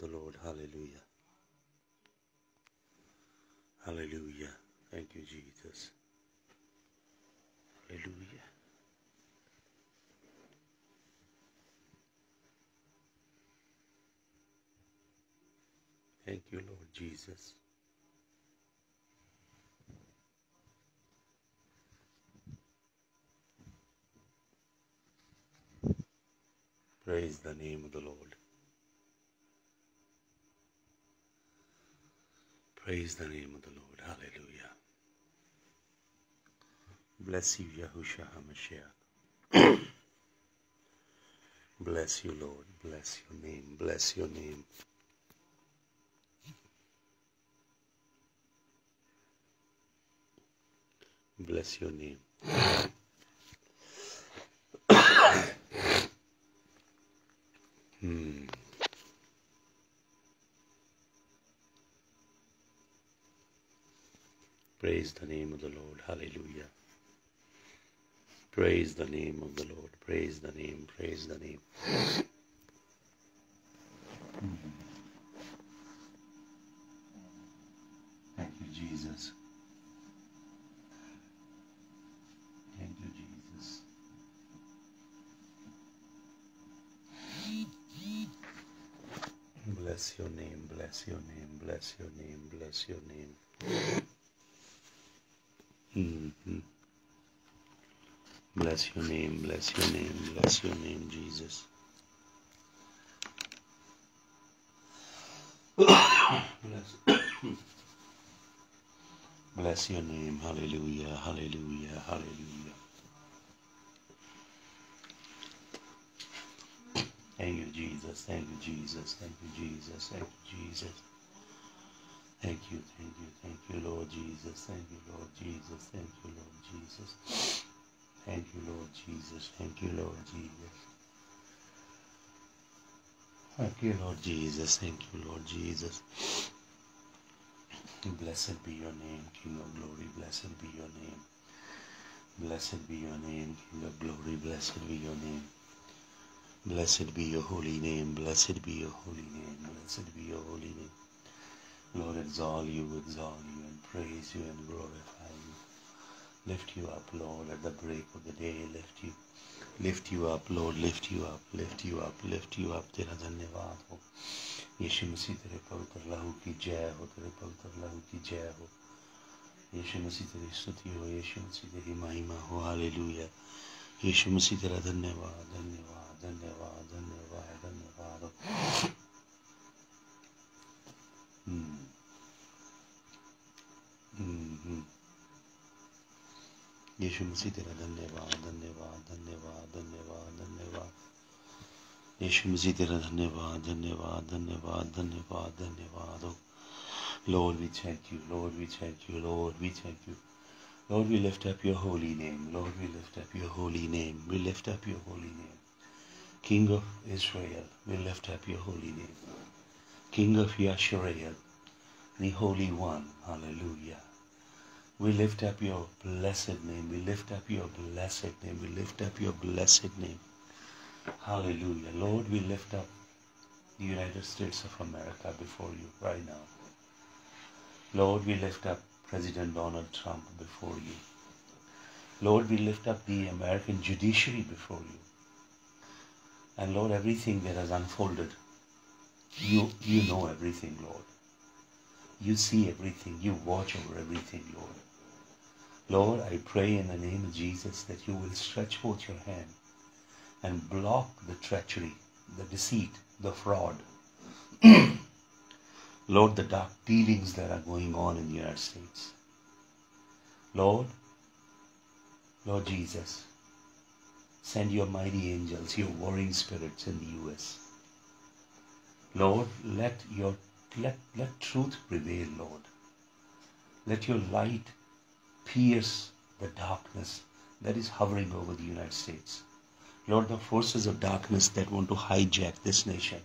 the Lord. Hallelujah. Hallelujah. Thank you, Jesus. Hallelujah. Thank you, Lord Jesus. Praise the name of the Lord. Praise the name of the Lord. Hallelujah. Bless you, Yahushua HaMashiach. Bless you, Lord. Bless your name. Bless your name. Bless your name. Praise the name of the Lord. Hallelujah. Praise the name of the Lord. Praise the name. Praise the name. Thank you, Jesus. Thank you, Jesus. Bless your name, bless your name, bless your name, bless your name. Mhm. Bless your name, bless your name, bless your name, Jesus. bless, bless your name, hallelujah, hallelujah, hallelujah. Thank you, Jesus. Thank you, Jesus. Thank you, Jesus. Thank you, Jesus. Thank you, thank you, thank you, Lord Jesus. Thank you, Lord Jesus. Thank you, Lord Jesus. Thank you, Lord Jesus. Thank you, Lord Jesus. Thank you, Lord Jesus. Thank you, Lord Jesus. Blessed be your name, King of glory. Blessed be your name. Blessed be your name, King of glory. Blessed be your name. Blessed be your holy name. Blessed be your holy name. Blessed be your holy name. Lord, exalt you, exalt you, and praise you, and glorify you. Lift you up, Lord, at the break of the day. Lift you, lift you up, Lord, lift you up, lift you up, lift you up. تیرا دھنیہ واد ہو یشو مسیح تیرے پوتر لہو کی جے ہو تیرے پوتر لہو کی جے ہو یشو مسیح تیری ستھی ہو یشو مسیح تیری مہیما ہو ہاللویا یشو مسیح تیرا دھنیہ واد دھنیہ واد دھنیہ واد دھنیہ واد دھنیہ واد یشو مسیح تیرا دھنیہ واد دھنیہ واد دھنیہ واد دھنیہ واد دھنیہ واد یشو مسیح تیرا دھنیہ واد دھنیہ واد دھنیہ واد دھنیہ واد دھنیہ واد Lord we thank you Lord we thank you Lord we thank you Lord we lift up your holy name Lord we lift up your holy name we lift up your holy name king of Israel we lift up your holy name King of Yashareel, the Holy One. Hallelujah. We lift up your blessed name. We lift up your blessed name. We lift up your blessed name. Hallelujah. Lord, we lift up the United States of America before you right now. Lord, we lift up President Donald Trump before you. Lord, we lift up the American judiciary before you. And Lord, everything that has unfolded, you, you know everything, Lord. You see everything. You watch over everything, Lord. Lord, I pray in the name of Jesus that you will stretch forth your hand and block the treachery, the deceit, the fraud. Lord, the dark dealings that are going on in the United States. Lord, Lord Jesus, send your mighty angels, your warring spirits in the U.S. Lord, let your let, let truth prevail, Lord. Let your light pierce the darkness that is hovering over the United States. Lord, the forces of darkness that want to hijack this nation,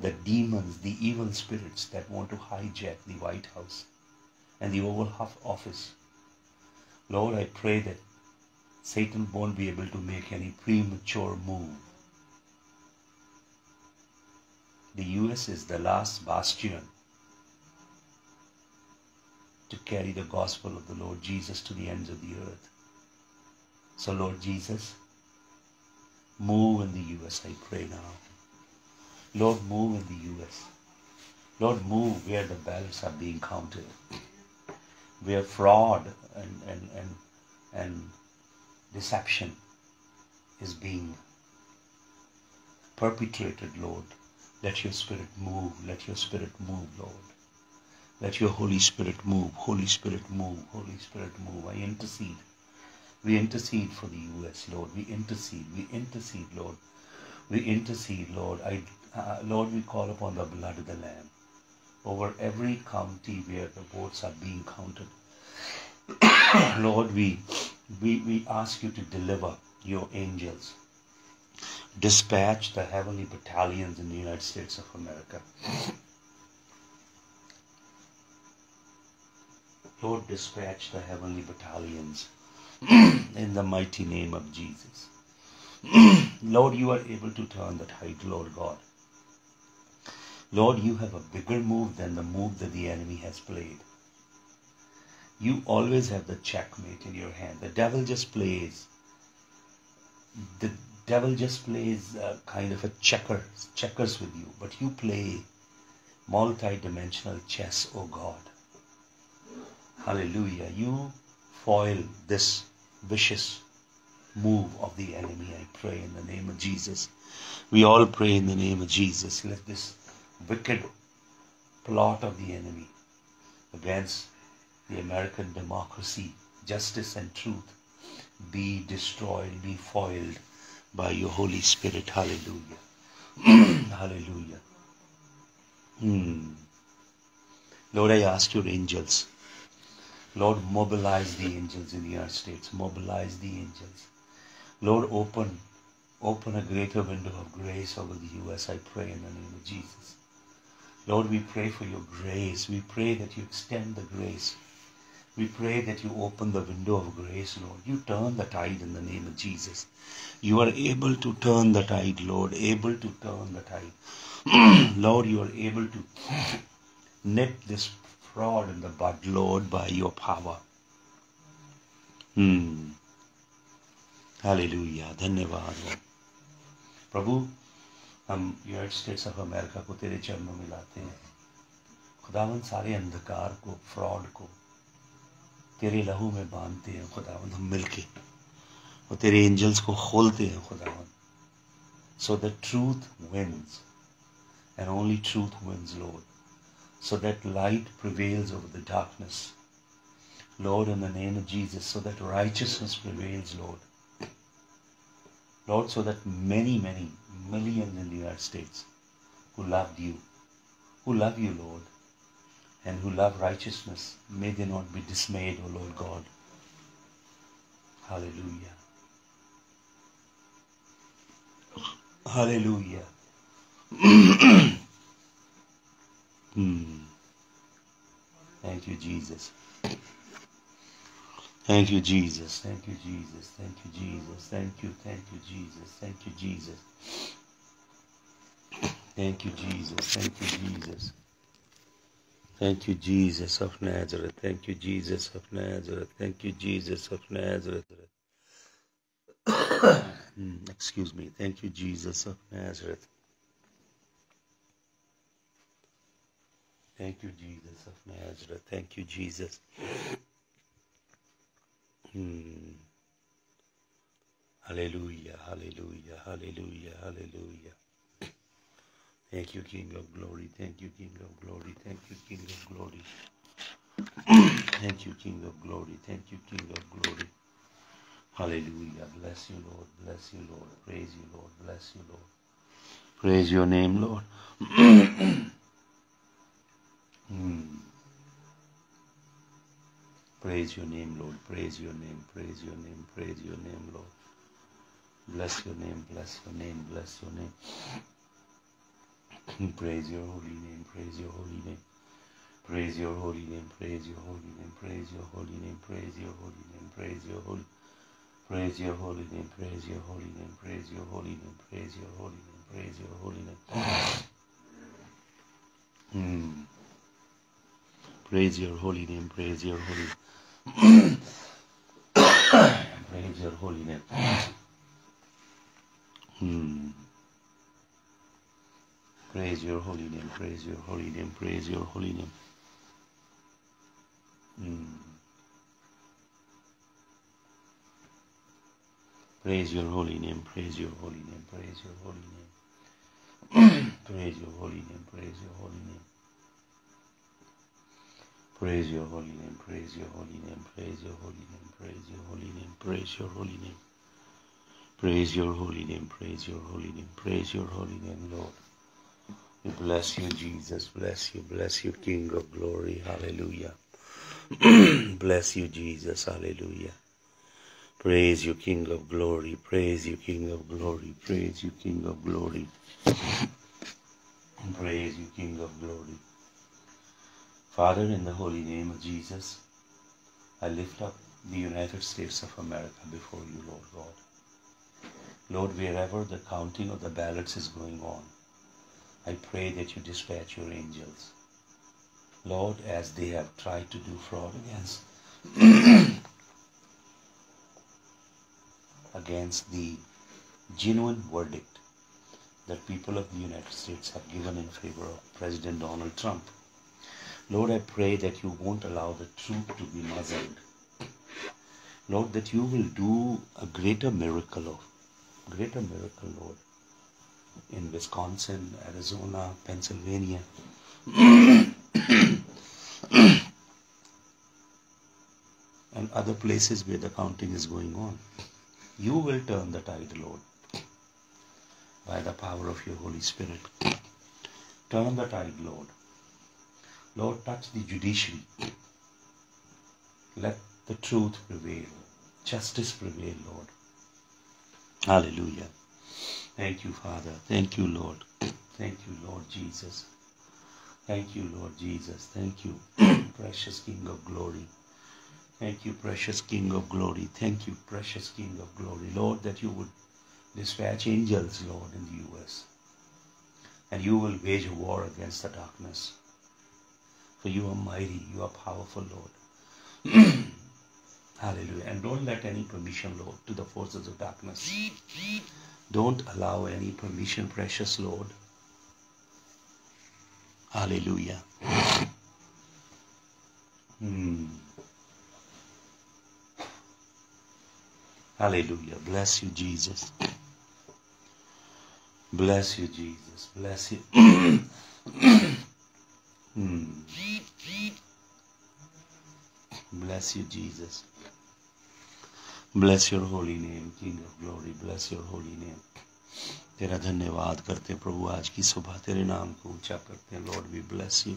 the demons, the evil spirits that want to hijack the White House and the Oval Office. Lord, I pray that Satan won't be able to make any premature move The US is the last bastion to carry the gospel of the Lord Jesus to the ends of the earth. So, Lord Jesus, move in the US, I pray now. Lord, move in the US. Lord, move where the ballots are being counted, where fraud and, and, and, and deception is being perpetrated, Lord. Let your spirit move. Let your spirit move, Lord. Let your Holy Spirit move. Holy Spirit move. Holy Spirit move. I intercede. We intercede for the U.S., Lord. We intercede. We intercede, Lord. We intercede, Lord. I, uh, Lord, we call upon the blood of the Lamb over every county where the votes are being counted. Lord, we, we, we ask you to deliver your angels. Dispatch the heavenly battalions in the United States of America. Lord, dispatch the heavenly battalions in the mighty name of Jesus. Lord, you are able to turn the tide, Lord God. Lord, you have a bigger move than the move that the enemy has played. You always have the checkmate in your hand. The devil just plays. The devil just plays kind of a checker, checkers with you, but you play multi-dimensional chess, oh God. Hallelujah. You foil this vicious move of the enemy. I pray in the name of Jesus. We all pray in the name of Jesus. Let this wicked plot of the enemy against the American democracy, justice and truth be destroyed, be foiled by your Holy Spirit. Hallelujah. Hallelujah. Hmm. Lord, I ask your angels. Lord, mobilize the angels in the United States. Mobilize the angels. Lord, open, open a greater window of grace over the U.S. I pray in the name of Jesus. Lord, we pray for your grace. We pray that you extend the grace. We pray that you open the window of grace, Lord. You turn the tide in the name of Jesus. You are able to turn the tide, Lord. Able to turn the tide. Lord, you are able to nip this fraud in the bud, Lord, by your power. Hmm. Hallelujah धन्यवाद हो प्रभु हम United States of America को तेरे चरणों में लाते हैं खुदावन सारे अंधकार को फ्रॉड को तेरे लहू में बांधते हैं खुदावन हम मिलके और तेरे एंजल्स को खोलते हैं खुदावन so the truth wins and only truth wins Lord so that light prevails over the darkness. Lord, in the name of Jesus, so that righteousness prevails, Lord. Lord, so that many, many millions in the United States who loved you, who love you, Lord, and who love righteousness, may they not be dismayed, O Lord God. Hallelujah. Hallelujah. Hmm. Thank you, Jesus. Thank you, Jesus. Thank you, Jesus. Thank you, Jesus. Thank you, thank you, Jesus. Thank you, Jesus. Thank you, Jesus. Thank you, Jesus. Thank you, Jesus of Nazareth. Thank you, Jesus of Nazareth. Thank you, Jesus of Nazareth. Excuse me. Thank you, Jesus of Nazareth. Thank you, Jesus of Nazareth. Thank you, Jesus. Hmm. Hallelujah, hallelujah, hallelujah, hallelujah. Thank you, King of glory. Thank you, King of glory. Thank you, King of glory. Thank you, King of glory. Thank you, King of glory. Hallelujah. Bless you, Lord. Bless you, Lord. Praise you, Lord. Bless you, Lord. Praise your name, Lord. Hmm. Praise your name, Lord. Praise your name. Praise your name. Praise your name, Lord. Bless your name. Bless your name. Bless your name. Praise your holy name. Praise your holy name. Praise your holy name. Praise your holy name. Praise your holy name. Praise your holy name. Praise your holy. Praise your holy name. Praise your holy name. Praise your holy name. Praise your holy name. Praise your holy name. Hmm. Praise your holy name. Praise your holy. praise your holy name. Hmm. Praise your holy name. Praise your holy name. Praise your holy name. Hmm. Praise your holy name. Praise your holy name. Praise your holy name. praise your holy name. Praise your holy name. Praise your holy name, praise your holy name, praise your holy name, praise your holy name, praise your holy name. Praise your holy name, praise your holy name, praise your holy name, Lord. Bless you, Jesus. Bless you, bless you, King of glory. Hallelujah. bless you, Jesus. Hallelujah. Praise you, King of glory. Praise you, King of glory. Praise you, King of glory. Praise you, King of glory. Father, in the holy name of Jesus, I lift up the United States of America before you, Lord God. Lord, wherever the counting of the ballots is going on, I pray that you dispatch your angels. Lord, as they have tried to do fraud against against the genuine verdict that people of the United States have given in favor of President Donald Trump. Lord, I pray that you won't allow the truth to be muzzled. Lord, that you will do a greater miracle of greater miracle, Lord, in Wisconsin, Arizona, Pennsylvania. and other places where the counting is going on. You will turn the tide, Lord, by the power of your Holy Spirit. Turn the tide, Lord. Lord, touch the judiciary. Let the truth prevail, justice prevail, Lord. Hallelujah. Thank you, Father. Thank you, Lord. Thank you, Lord Jesus. Thank you, Lord Jesus. Thank you, precious King of glory. Thank you, precious King of glory. Thank you, precious King of glory. Lord, that you would dispatch angels, Lord, in the U.S. And you will wage a war against the darkness. For you are mighty, you are powerful, Lord. Hallelujah. And don't let any permission, Lord, to the forces of darkness. Don't allow any permission, precious Lord. Hallelujah. Hmm. Hallelujah. Bless you, Jesus. Bless you, Jesus. Bless you. hmm. Bless you, Jesus. Bless your holy name king of glory bless your holy name تیرا دھنیہ واد کرتے پربھو آج کی صبح تیرے نام کو اونچا کرتے ہیں Lord we bless you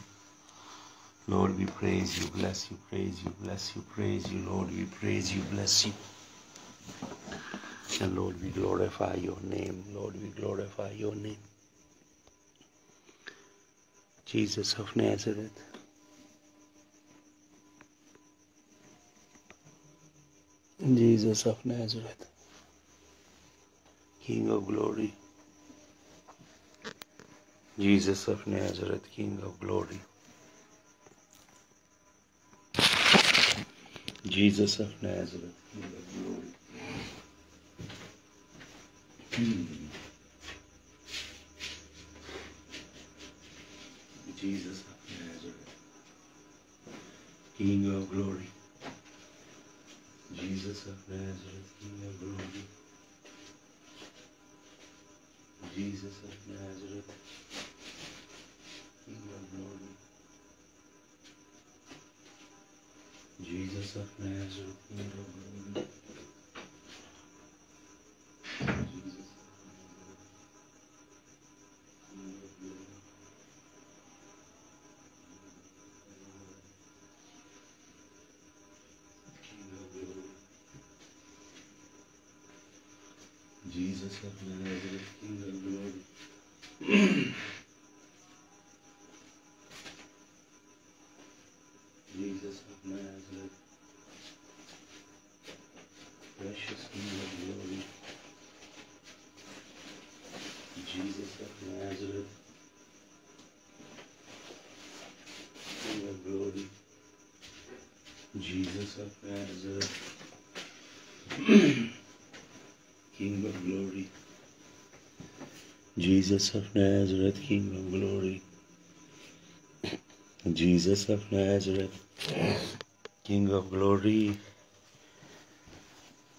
Lord we praise you bless you praise you bless you praise you Lord we praise you bless you And Lord, we glorify your name. Lord, we glorify your name. Jesus of Nazareth. Jesus of Nazareth. King of glory. Jesus of Nazareth, King of glory. Jesus of Nazareth, King of glory. Hmm. Jesus of Nazareth, King of glory. Jesus of Nazareth, King of glory. Jesus of Nazareth, King of glory. Jesus of Nazareth, King of glory. Jesus of Nazareth, precious King of glory, Jesus of Nazareth, in of glory, Jesus of Nazareth. Jesus of Nazareth, King of glory. Jesus of Nazareth, King of glory.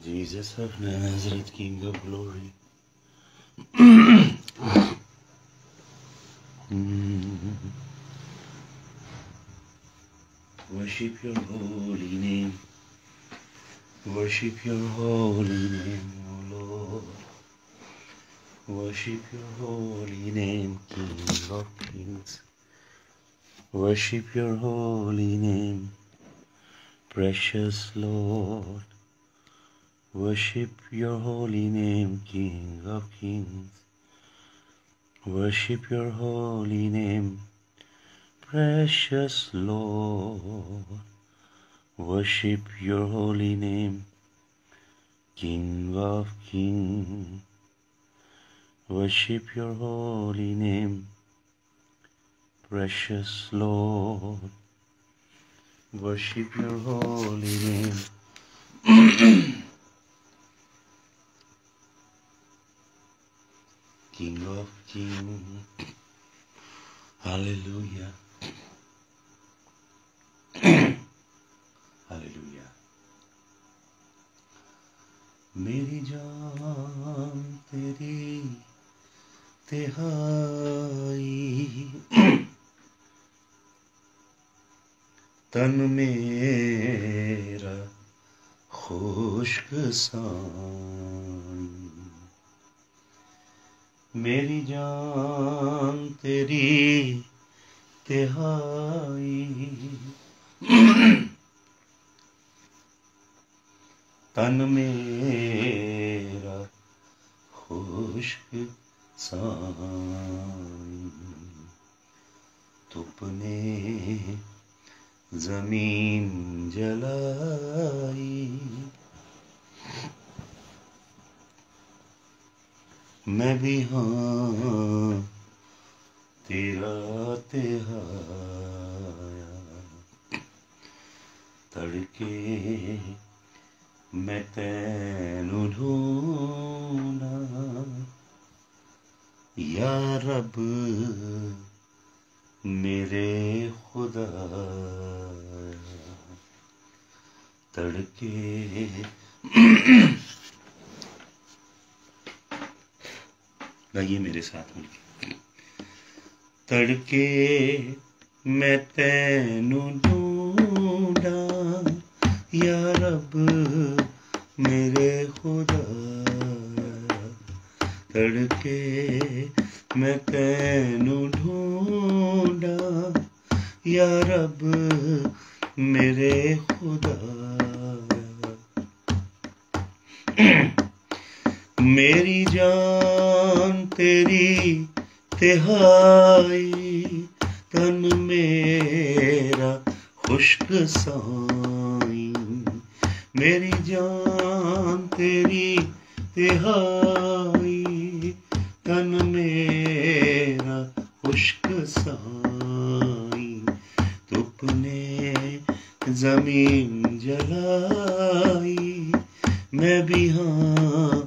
Jesus of Nazareth, King of glory. Worship your holy name. Worship your holy name. Worship your holy name, King of kings. Worship your holy name, precious Lord. Worship your holy name, King of kings. Worship your holy name, precious Lord. Worship your holy name, King of kings. Worship your holy name, precious Lord. Worship your holy name. King of kings. Hallelujah. Hallelujah. मेरी जान तेरी تہائی تن میرا خشک سان۔ میری جان تیری تہائی تن میرا خشک سانی تپ زمین جلائی۔ میں بھی ہاں تیرا تہایا۔ تڑکے میں تین ڈھونڈا۔ یا رب، میرے خدا۔ تڑکے۔ لائیے میرے ساتھ مل کے تڑکے میں تینوں ڈھونڈا۔ یا رب، میرے خدا۔ تڑکے میں تینوں ڈھونڈا یا رب میرے خدا میری جان تیری تہائی تن میرا خشک سائی میری جان تیری تہائی تن میرا خشک سائی تپ نے زمین جلائی، میں بھی ہاں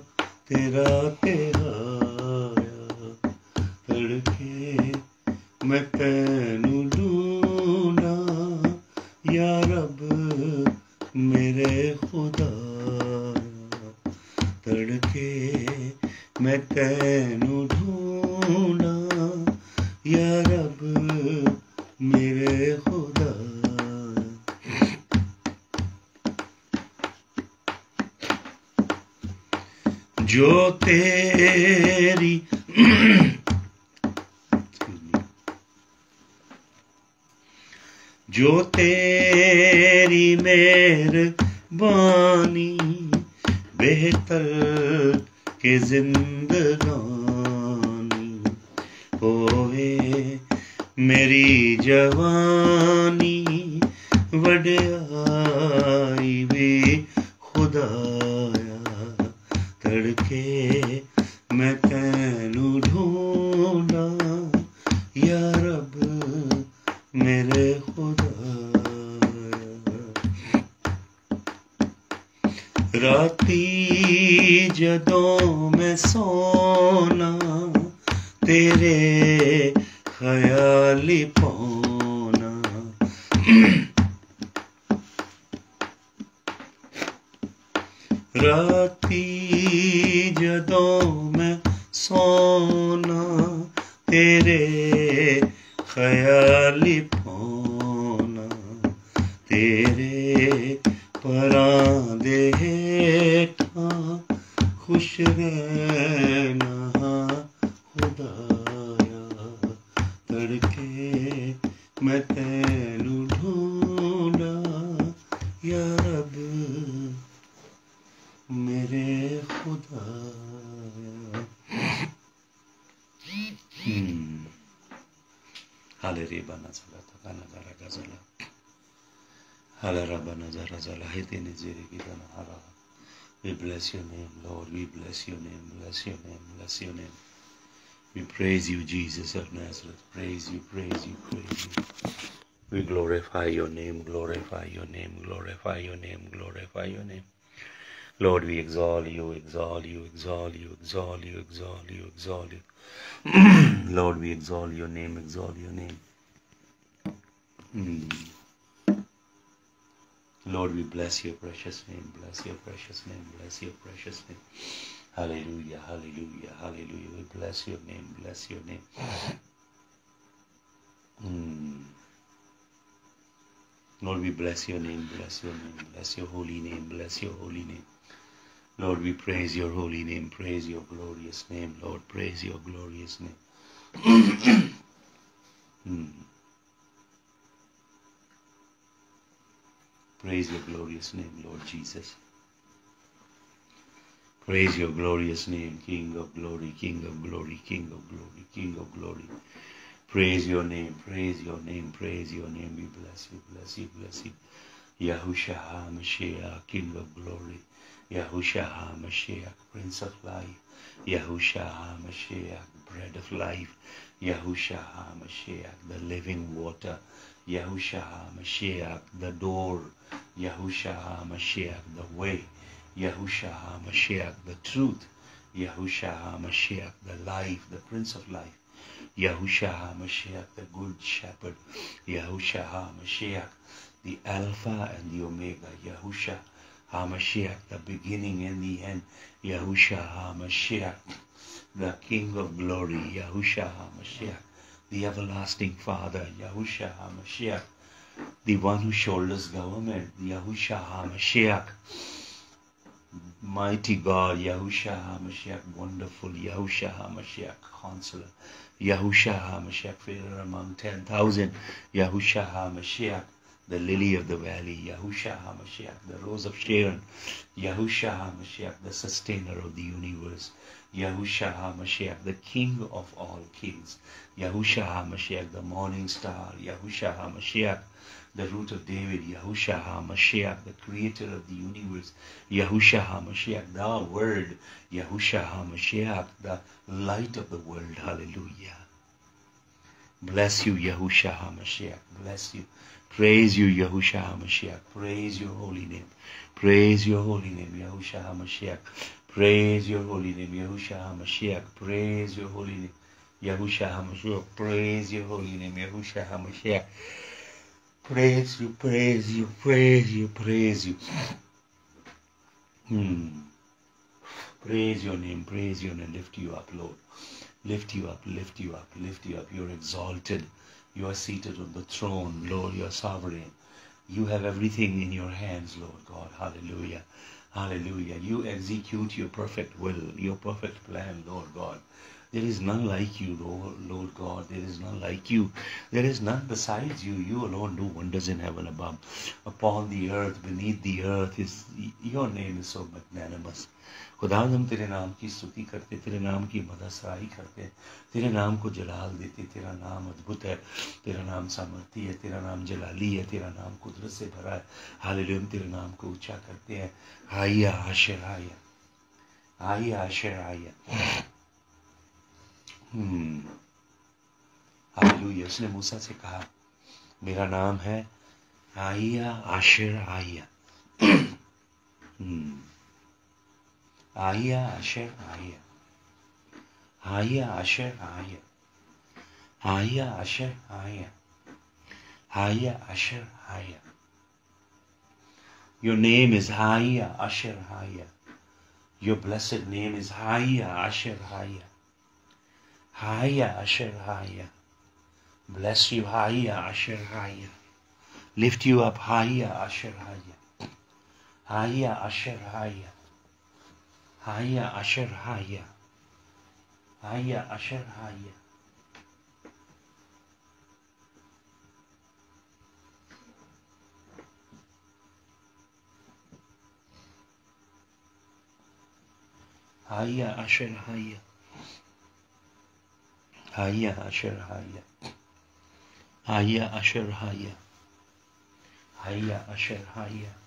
تیرا تیرا تڑکے میں تیرا ہونا تیرے خیالی پونا تیرے پراندے تھا خوش رہے We bless your name, Lord. We bless your name, bless your name, bless your name. We praise you, Jesus of Nazareth. Praise you, praise you, praise you. We glorify your name, glorify your name, glorify your name, glorify your name. Lord, we exalt you, exalt you, exalt you, exalt you, exalt you, exalt you. Lord, we exalt your name, exalt your name. Mm. Lord, we bless your precious name, bless your precious name, bless your precious name. Hallelujah, hallelujah, hallelujah. We bless your name, bless your name. Mm. Lord, we bless your name, bless your name, bless your holy name, bless your holy name. Lord, we praise your holy name, praise your glorious name, Lord, praise your glorious name. Hmm. Praise your glorious name, Lord Jesus. Praise your glorious name, King of glory, King of glory, King of glory, King of glory. Praise your name, praise your name, praise your name. We bless you, bless you, bless you. Yahusha HaMashiach, King of glory. Yahusha HaMashiach, Prince of Life. Yahusha HaMashiach, Bread of Life. Yahusha HaMashiach, the living water. Yahusha HaMashiach, the door. Yahusha HaMashiach, the way. Yahusha HaMashiach, the truth. Yahusha HaMashiach, the life, the Prince of Life. Yahusha HaMashiach, the Good Shepherd. Yahusha HaMashiach, the Alpha and the Omega. Yahusha HaMashiach, the beginning and the end. Yahusha HaMashiach, the King of glory. Yahusha HaMashiach, the everlasting Father. Yahusha HaMashiach, the one who shoulders government. Yahusha HaMashiach, mighty God. Yahusha HaMashiach, wonderful. Yahusha HaMashiach, counselor. Yahusha HaMashiach, favor among 10,000. Yahusha HaMashiach, the lily of the valley, Yahusha HaMashiach, the rose of Sharon, Yahusha HaMashiach, the sustainer of the universe, Yahusha HaMashiach, the king of all kings, Yahusha HaMashiach, the morning star, Yahusha HaMashiach, the root of David, Yahusha HaMashiach, the creator of the universe, Yahusha HaMashiach, the word, Yahusha HaMashiach, the light of the world, hallelujah. Bless you, Yahusha HaMashiach, bless you. Praise you, Yahusha HaMashiach. Praise your holy name. Praise your holy name, Yahusha HaMashiach. Praise your holy name, Yahusha HaMashiach. Praise your holy name, Yahusha HaMashiach. Praise your holy name, Yahusha HaMashiach. Praise you, praise you, praise you, praise you. Hmm. Praise your name, praise your name, lift you up, Lord. Lift you up, lift you up, lift you up. You're exalted. You are seated on the throne, Lord. You are sovereign. You have everything in your hands, Lord God. Hallelujah. Hallelujah. You execute your perfect will, your perfect plan, Lord God. There is none like you, Lord, Lord God. There is none like you. There is none besides you. You alone do wonders in heaven above. Upon the earth, beneath the earth, is your name is so magnanimous. خدا ہم تیرے نام کی ستتی کرتے، تیرے نام کی مدد سرائی کرتے، تیرے نام کو جلال دیتے، تیرا نام ادبھت ہے، تیرا نام سامرتی ہے، تیرا نام جلالی ہے، تیرا نام قدرت سے بھرا ہے۔ حال تیرے نام کو اونچا کرتے ہیں۔ آئیے آشر آئیے آئیے آشر آئیے ہالیلویہ اس نے موسیٰ سے کہا، میرا نام ہے آئیہ آشر آئیہ ہوں Aya Asher Aya. Aya Asher Aya. Aya Asher Aya. Aya Asher Aya. Your name is Haya Asher Haya. Your blessed name is Haya Asher Haya. Haya Asher Haya. Bless you, Haya Asher Haya. Lift you up, Haya Asher Haya. Haya Asher Haya. هيا أشر هيا. هيا أشر هيا. هيا أشر هيا. هيا أشر هيا. هيا أشر هيا. هيا أشر هيا.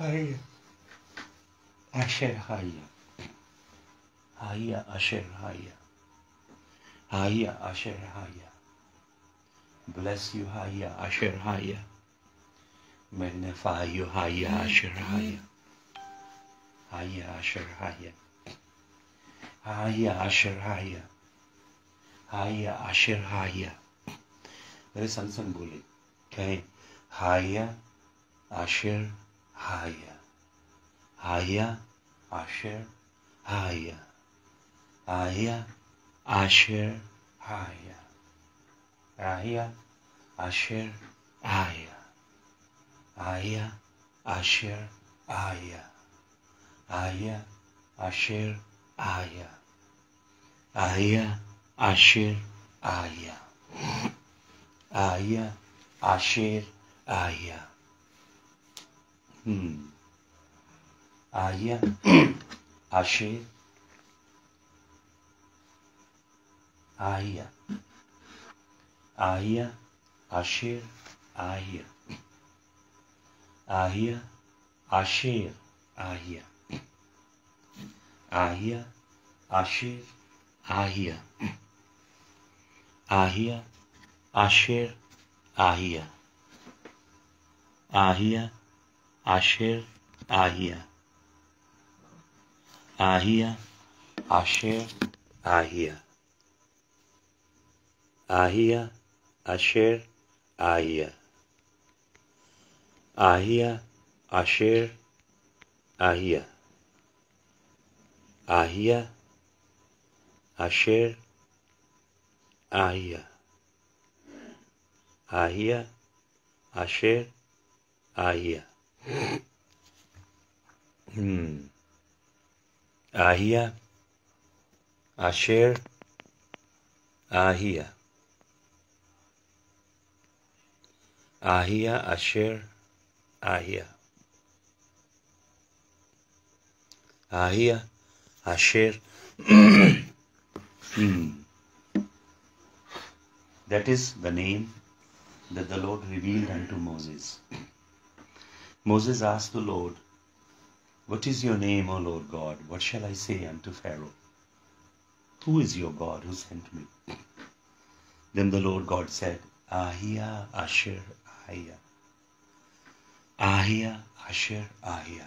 هيا أشر هيا هيا أشر هيا هيا أشر هيا بلس يو هيا أشر هيا من فايو هيا أشر هيا هيا أشر هيا هيا أشر هيا هيا أشر هيا میرے سنسن بولے کہیں higher Asher higher, higher, Asher, higher, higher, Asher, higher, higher, Asher, higher, higher, Asher, higher, higher, Asher, higher, Aya, Asher, Aya, Aya, Asher, Aya. Hmm. Aya, Asher, Aya. Aya, Asher, Aya. Aya, Asher, Aya. Aya, Asher, Aya. Aya, Asher, Ahia. Ahia, Asher, Ahia. Ahia, Asher, Ahia. Ahia, Asher, Ahia. Ahia, Asher, Ahia. Ahia, Asher, Ahia. Ahia, Asher, Ahia. Hmm. Ahia, Asher, Ahia. Ahia, Asher, Ahia. Ahia, Asher. Ah, ah, ah, hmm. That is the name that the Lord revealed unto Moses. Moses asked the Lord, What is your name, O Lord God? What shall I say unto Pharaoh? Who is your God who sent me? Then the Lord God said, Ahia Asher Ahia. Ahia Asher Ahia.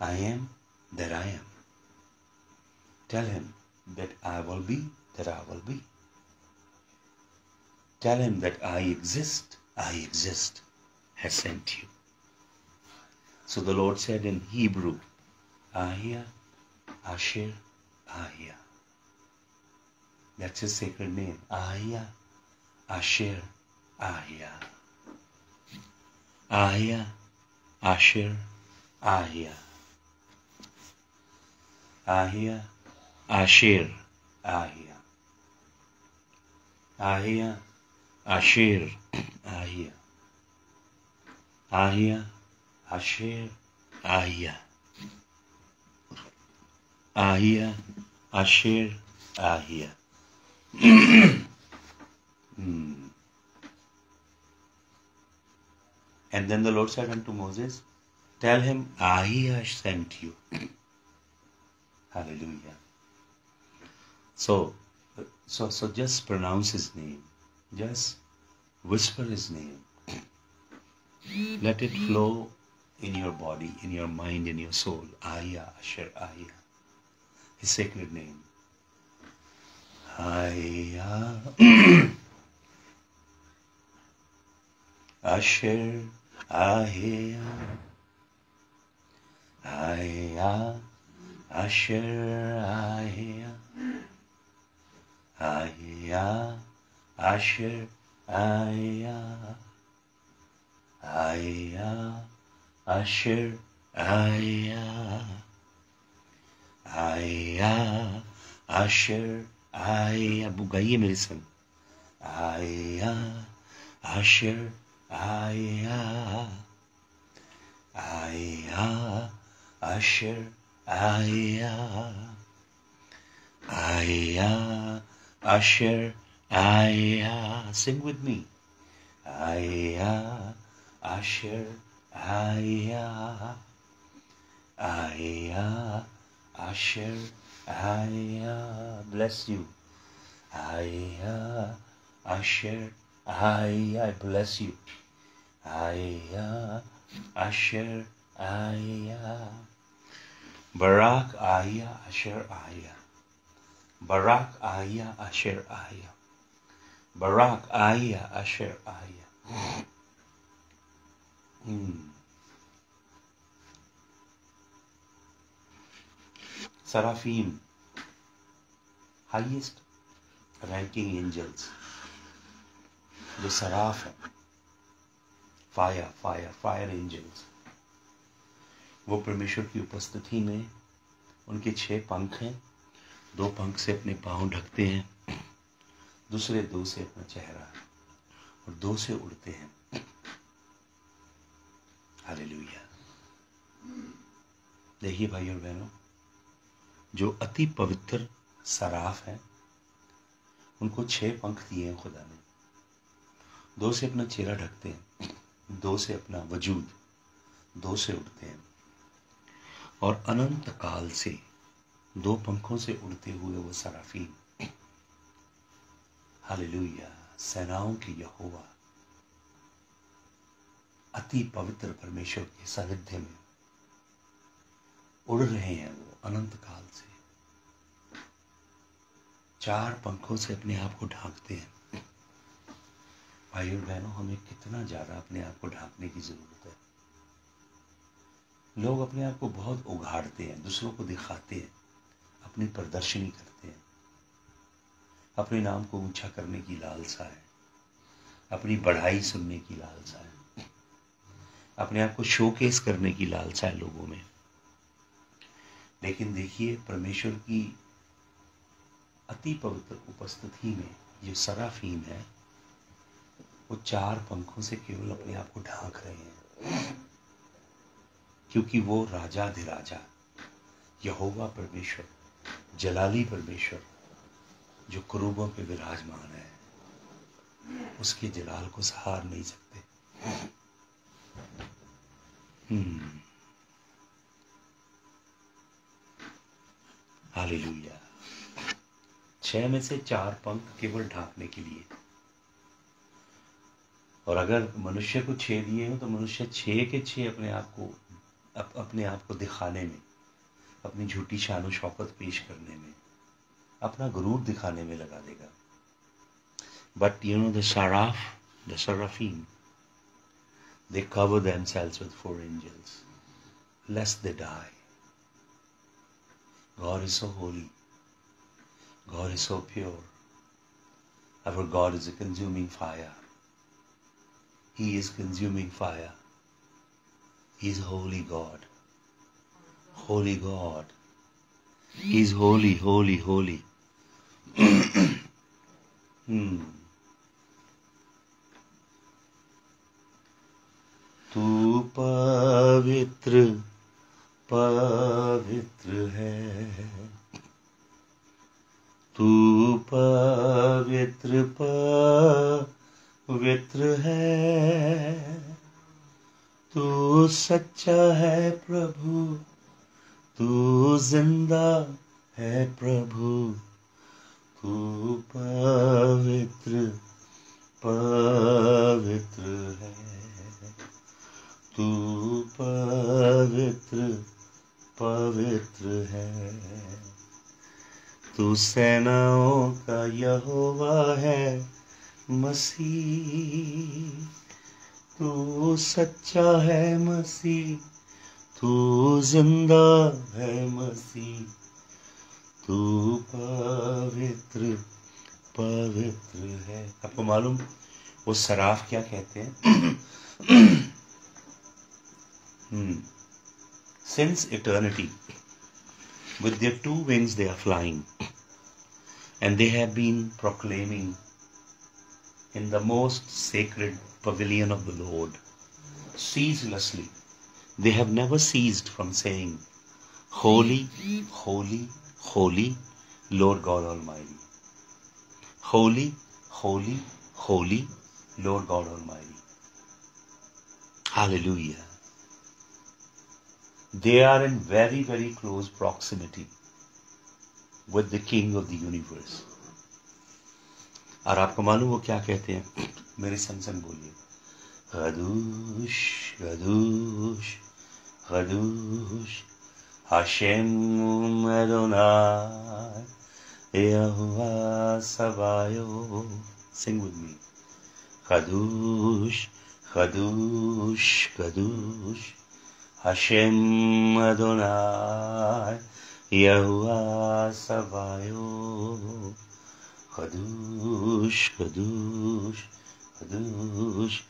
I am that I am. Tell him that I will be that I will be. Tell him that I exist, I exist, has sent you. So the Lord said in Hebrew, Ahia, Asher, Ahia. That's his sacred name. Ahia, Asher, Ahia. Ahia, Asher, Ahia. Ahia, Asher, Ahia. Ahia, Asher, Ahia. Ahia, Asher, Ahia. Ahia, Asher, Ahia. Hmm. And then the Lord said unto Moses, Tell him, Ahia sent you. Hallelujah. So, so, so just pronounce his name. Just whisper his name. Let it flow in your body, in your mind, in your soul. Aya, Asher, Aya. His sacred name. Aya. Asher, Aya. Aya, Asher, Aya. Aya, Asher, Aya. Aya, Asher Aya Aya Asher Aya Bugayim listen Aya Asher Aya Aya Asher Aya Aya Asher Aya. Sing with me. Aya Asher Aya. Aya, Asher, Aya. Bless you. Aya, Asher, Aya. Bless you. Aya, Asher, Aya. Barak, Aya, Asher, Aya. Barak, Aya, Asher, Aya. Barak, Aya, Asher, Aya. Hmm. Seraphim. Highest ranking angels جو seraph ہیں۔ فایا فایا fire Angeles وہ پرمیشور کی اپستھی میں ان کے چھ پنکھ ہیں۔ دو پنکھ سے اپنے پاؤں ڈھکتے ہیں۔ دوسرے دو سے اپنا چہرہ۔ اور دو سے اڑتے ہیں۔ ہلے دیکھیے بھائی اور بہنوں جو اتی پوتر سراف ہیں، ان کو چھ پنکھ دیے ہیں خدا نے۔ دو سے اپنا چہرہ ڈھکتے ہیں، دو سے اپنا وجود، دو سے اڑتے ہیں۔ اور انت کال سے دو پنکھوں سے اڑتے ہوئے وہ سرافین۔ ہاللویا سیناؤں کی یہ ہوا اتی پوتر پرمیشور کے ساندھیہ میں اڑ رہے ہیں وہ انت کال سے۔ چار پنکھوں سے اپنے آپ کو ڈھانکتے ہیں۔ بھائی اور بہنوں، ہمیں کتنا زیادہ اپنے آپ کو ڈھانکنے کی ضرورت ہے۔ لوگ اپنے آپ کو بہت اگاڑتے ہیں، دوسروں کو دکھاتے ہیں، اپنی پردرشنی کرتے ہیں۔ اپنے نام کو اونچا کرنے کی لالسا ہے، اپنی بڑھائی سننے کی لالسا ہے۔ اپنے آپ کو شو کیس کرنے کی لالسا ہے لوگوں میں۔ لیکن دیکھیے، پرمیشور کی अति पवित्र उपस्थिति में जो सराफीम है वो चार पंखों से केवल अपने आप को ढांक रहे हैं क्योंकि वो राजा राजा यहोवा परमेश्वर जलाली परमेश्वर जो क्रूबों पे विराजमान है उसके जलाल को सहार नहीं सकते چھ میں سے چار پنکھ کیول ڈھانکنے کے لیے۔ اور اگر منشیہ کو چھ دیے ہوں تو منشیہ چھ کے چھ اپنے آپ کو اپنے آپ کو دکھانے میں، اپنی جھوٹی شان و شوکت پیش کرنے میں، اپنا غرور دکھانے میں لگا دے گا۔ But you know the seraph the seraphim they cover themselves with four angels lest they die گور is so God is so pure our God is a consuming fire He is consuming fire. He is holy God. Holy God. He is holy, holy, holy. hmm. तू पवित्र पवित्र है تو پوتر پوتر ہے تو سچا ہے پربھو تو زندہ ہے پربھو تو پوتر پوتر ہے تو پوتر پوتر ہے تو سیناؤں کا یہ ہوا ہے مسیح۔ تو سچا ہے مسیح، تو زندہ ہے مسیح۔ تو پوتر پوتر ہے۔ آپ کو معلوم وہ سراف کیا کہتے ہیں؟ Since eternity with their two wings they are flying and they have been proclaiming in the most sacred pavilion of the Lord ceaselessly. They have never ceased from saying, Holy, holy, holy, Lord God Almighty. Holy, holy, holy, Lord God Almighty. Hallelujah. They are in very, very close proximity with the king of the universe اور آپ کو معلوم وہ کیا کہتے ہیں؟ میری سنگ سنگ بولیے۔ غدوش غدوش غدوش ہاشم مدونا اے ہوا سبایو سنگ ود می۔ خدوش خدوش خدوش ہاشم مدونا Yahuwah Savayo. Kadush, Kadush, Kadush,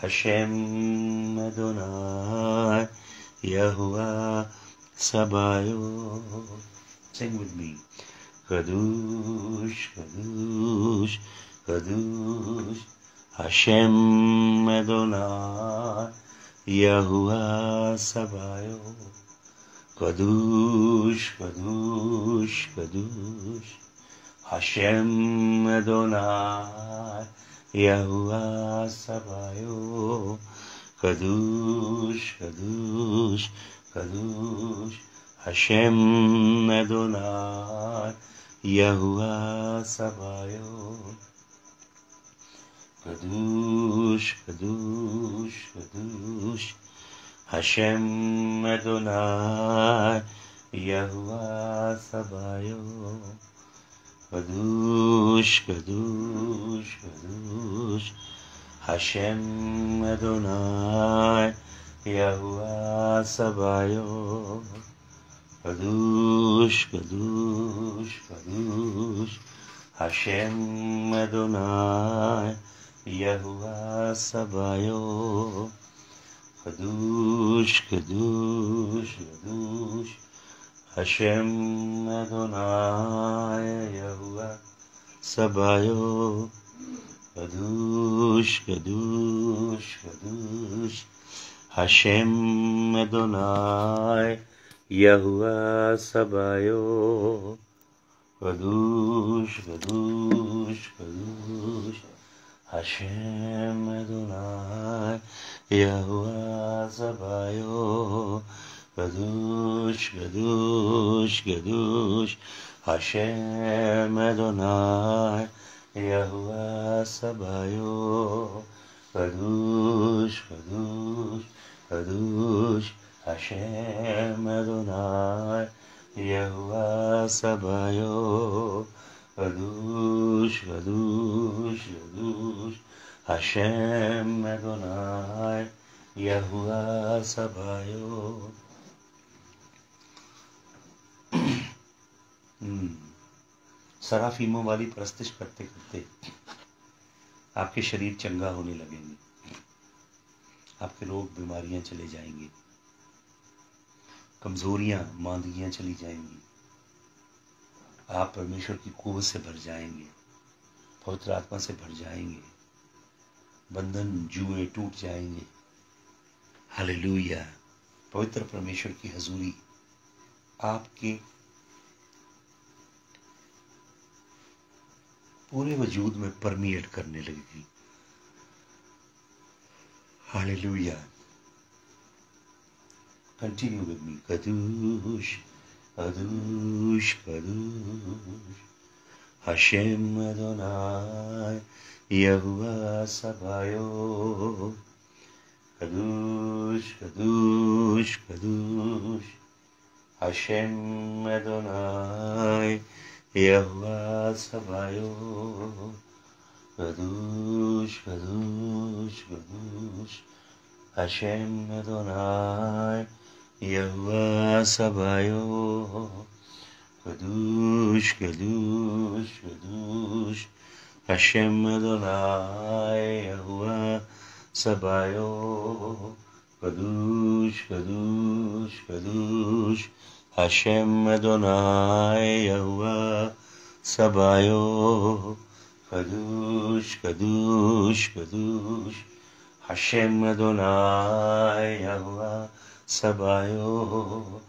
Hashem Adonai, Yahuwah Sabayo. Sing with me. Kadush, Kadush, Kadush, Hashem Adonai, Yahuwah Sabayo. Kadush, Kadush, Kadush, Hashem Adonai, Yahuwah Sabayo. Kadush, Kadush, Kadush, Hashem Adonai, Yahuwah Sabayo. Kadush, Kadush, Kadush, Hashem Adonai, Yahuwah Sabayo. Kadush, Kadush, Kadush, Hashem Adonai, Yahuwah Sabayo. Kadush, Kadush, Kadush, Hashem Adonai, Yahuwah Sabayo. Kadush, Kadush, Kadush, Hashem Adonai, Yahuwah Sabayo. Kadush, Kadush, Kadush, Hashem Adonai, Yahuwah Sabayo. Kadush, Kadush, Kadush, Hashem Adonai, Yahuwah Sabayo. Kadush, Kadush, Kadush, Hashem Adonai, Yahuwah Sabayo. Kadush, Kadush, Kadush, Hashem Adonai, Yahuwah Sabayo. Kadush, Kadush, Kadush, Hashem Adonai Yahuwah Sabayo. Hmm. سرافیموں والی پرستش کرتے کرتے آپ کے شریر چنگا ہونے لگیں گے۔ آپ کے لوگ بیماریاں چلے جائیں گے۔ کمزوریاں، ماندگیاں چلی جائیں گی۔ آپ پرمیشور کی قوت سے بھر جائیں گے۔ پوتر آتما سے بھر جائیں گے۔ بندن جوئیں ٹوٹ جائیں گے۔ ہللویا پوتر پرمیشور کی حضوری۔ آپ کے پورے وجود میں پرمیٹ کرنے لگے ہاللویا کنٹینیو ود می کدوش ادوش کدوش۔ ہشم ادونائے Sabaoth, Kadosh, Kadosh, Kadosh, Hashem Adonai, Yahuwah Sabaoth, Kadosh, Kadosh, Kadosh, Hashem Adonai, Yahuwah Sabaoth, Kadosh, Kadosh, Kadosh, Hashem Adonai Yahuwah Sabayo Kadosh Kadosh Kadosh. Hashem Adonai Yahuwah Sabayo Kadosh Kadosh Kadosh. Hashem Adonai Yahuwah Sabayo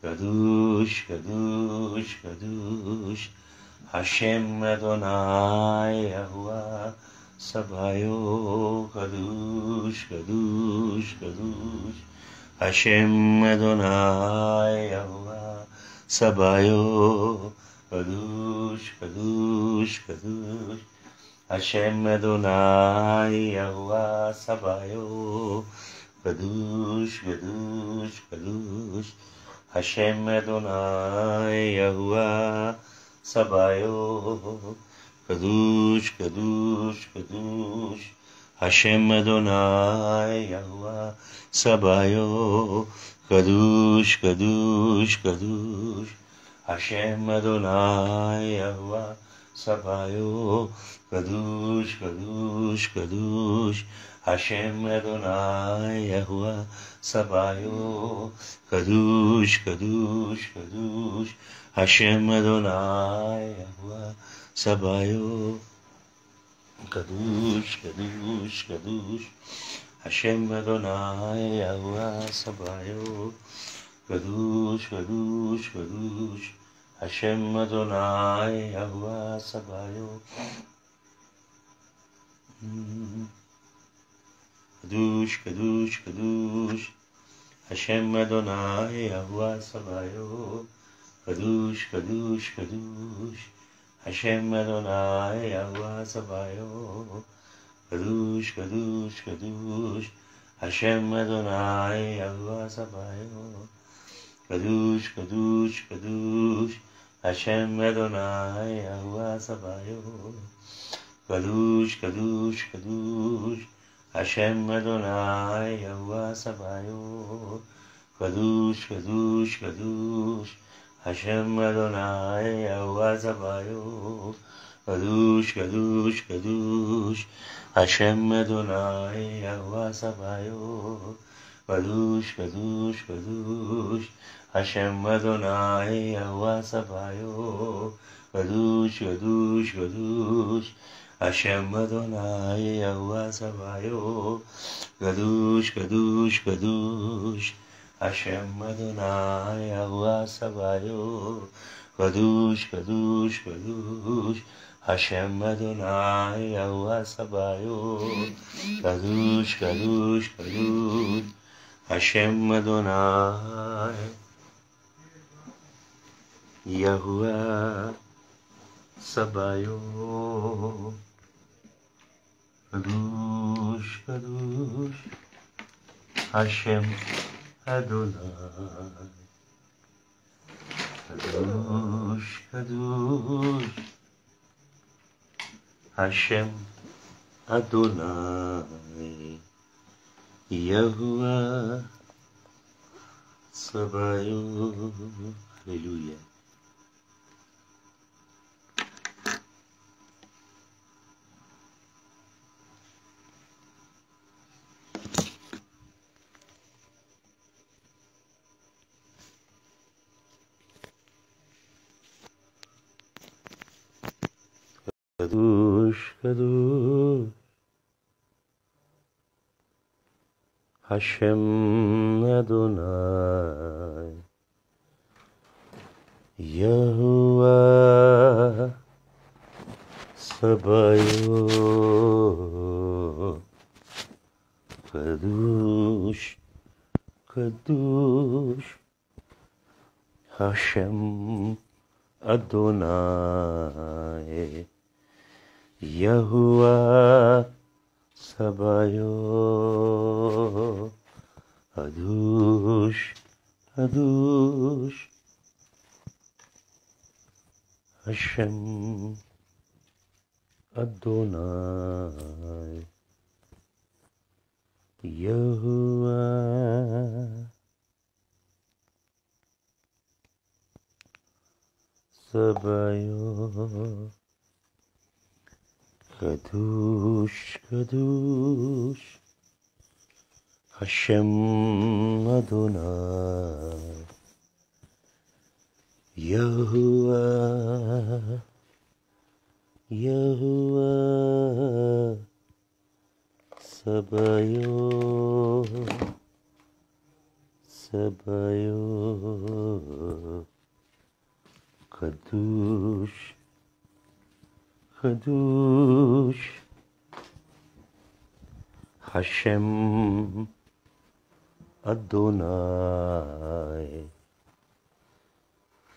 Kadosh Kadosh Kadosh Hashem Adonai Yahuwah Sabayo Kadosh Kadosh Kadosh. Hashem Adonai Yahuwah Sabayo Kadosh Kadosh Kadosh. Hashem Adonai Yahuwah Sabayo Kadosh Kadosh Kadosh. Hashem Adonai Yahuwah Sabayo. Kadosh Kadosh Kadosh Hashem Adonai Yahuwah Sabayo. Kadosh Kadosh Kadosh Hashem Adonai Yahuwah Sabayo. Kadosh Kadosh Kadosh Hashem Adonai Yahuwah Sabayo. Kadosh, Kadosh, Kadosh, Hashem Adonai Sabayo. Kadosh, Kadosh, Kadosh, Hashem Adonai Sabayo. Kadosh, Kadosh, Kadosh, Hashem Adonai Sabayo. Hmm. Kadosh, Kadosh, Kadosh, Hashem Adonai Sabayo. Kadosh, Kadosh, Kadosh, Hashem Adonai Yahuwah Sabayo. Kadosh, Kadosh, Kadosh, Hashem Adonai Yahuwah Sabayo. Kadosh, Kadosh, Kadosh, Hashem Adonai Yahuwah Sabayo. Kadosh, Kadosh, Kadosh, Hashem Adonai Yahuwah Sabayo. Kadosh, Kadosh, Kadosh, Hashem Adonai Yahuwah Sabayo. Kadosh, Kadosh, Kadosh, Hashem Adonai Yahuwah Sabayo. Kadosh, Kadosh, Kadosh, Hashem Adonai Yahuwah Sabayo. Kadosh, Kadosh, Kadosh, Hashem Adonai Yahuwah Sabayo. Kadosh, Kadosh, Kadosh, Hashem Adonai Yahuwah Sabayo. Kadosh, Kadosh, Kadosh, Hashem Adonai Yahuwah Sabayo. Kadosh, Kadosh, Hashem Adonai. Kadosh, Kadosh, Hashem Adonai. Yahuwah Sabaoth. Hallelujah. Kadosh, Kadosh, Hashem Adonai, Yahuwah Sabaoth, Kadosh, Kadosh, Hashem Adonai, ಯಹುವ ಸಭಯೋ ಅದೂಷ್ ಅದೂಷ್ ಹಶಂ ಅದ್ದೋನಾಯ್ ಯಹುವ ಸಭಯೋ Kaduş, kaduş, Haşem Adonai, Yahuva, Yahuva, Sabayo, Sabayo, Kaduş, הקדוש. השם אדוני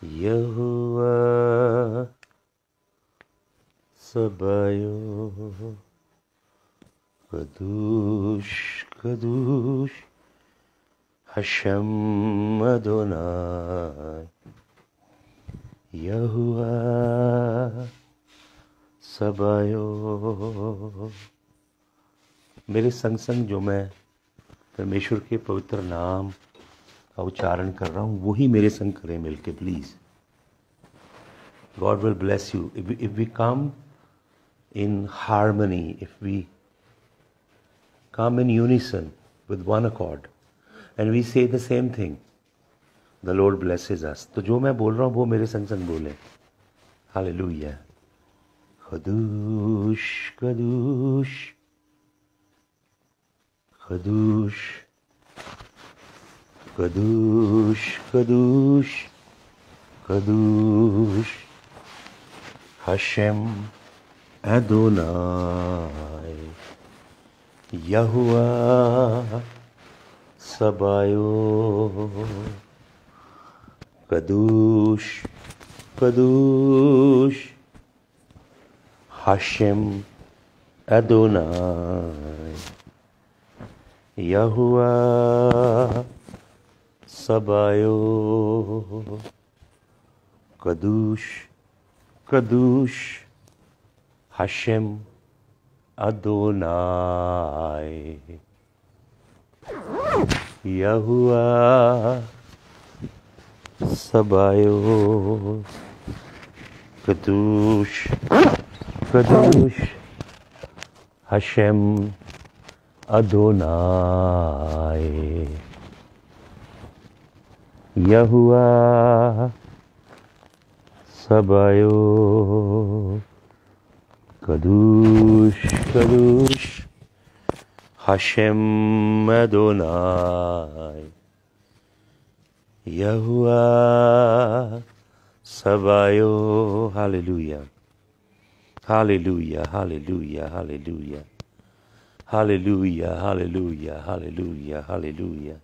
יהוה סביו קדוש קדוש השם אדוני יהוה سب آیو۔ میرے سنگ سنگ جو میں پرمیشور کے پوتر نام کا اچارن کر رہا ہوں، وہی میرے سنگ کریں مل کے، please. God will bless you. If we come in harmony, if we come in unison with one accord. And we see the same thing. The Lord blesses us. تو جو میں بول رہا ہوں، وہ میرے سنگ سنگ بولیں۔ ہالی لویا Kadush, Kadush, Kadush, Kadush, Kadush, Kadush, Hashem Adonai, Yahuwah Sabayo, Kadush, Kadush. Hashem Adonai. Yahuwah Sabayo. Kadush Kadush Hashem Adonai. Yahuwah Sabayo. Kadush قدوش حشم ادونائے یہوا سبایو قدوش قدوش حشم ادونائے یہوا سبایو ہالیلویہ Hallelujah Hallelujah Hallelujah. Hallelujah Hallelujah Hallelujah Hallelujah.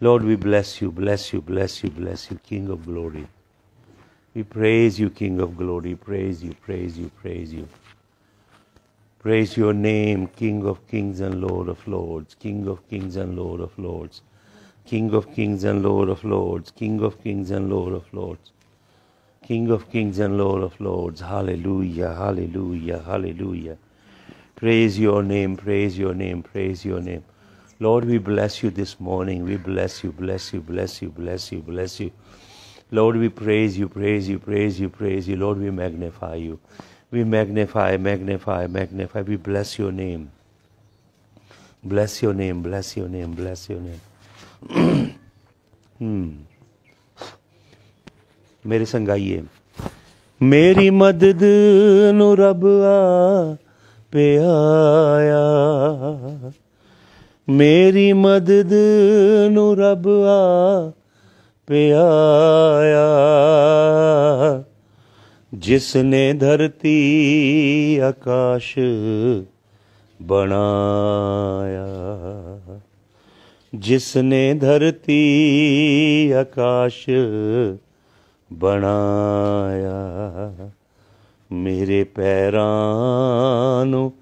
Lord we bless you bless you bless you bless you King of glory. We praise you, King of glory. Praise you, praise you, praise you. Praise your name, King of kings and Lord of lords, King of kings and Lord of lords, King of kings and Lord of lords, King of kings and Lord of lords, King of kings and Lord of lords. Hallelujah, hallelujah, hallelujah. Praise your name, praise your name, praise your name. Lord, we bless you this morning. We bless you, bless you, bless you, bless you, bless you. Lord, we praise you, praise you, praise you, praise you. Lord, we magnify you. We magnify, magnify, magnify. We bless your name. Bless your name, bless your name, bless your name. hmm. میرے سنگ میری مدد نو رب آ پہ آیا۔ میری مدد نو رب آ پہ آیا۔ جس نے دھرتی آکاش بنایا۔ جس نے دھرتی آکاش ਬਣਾਇਆ। ਮੇਰੇ ਪੈਰਾਂ ਨੂੰ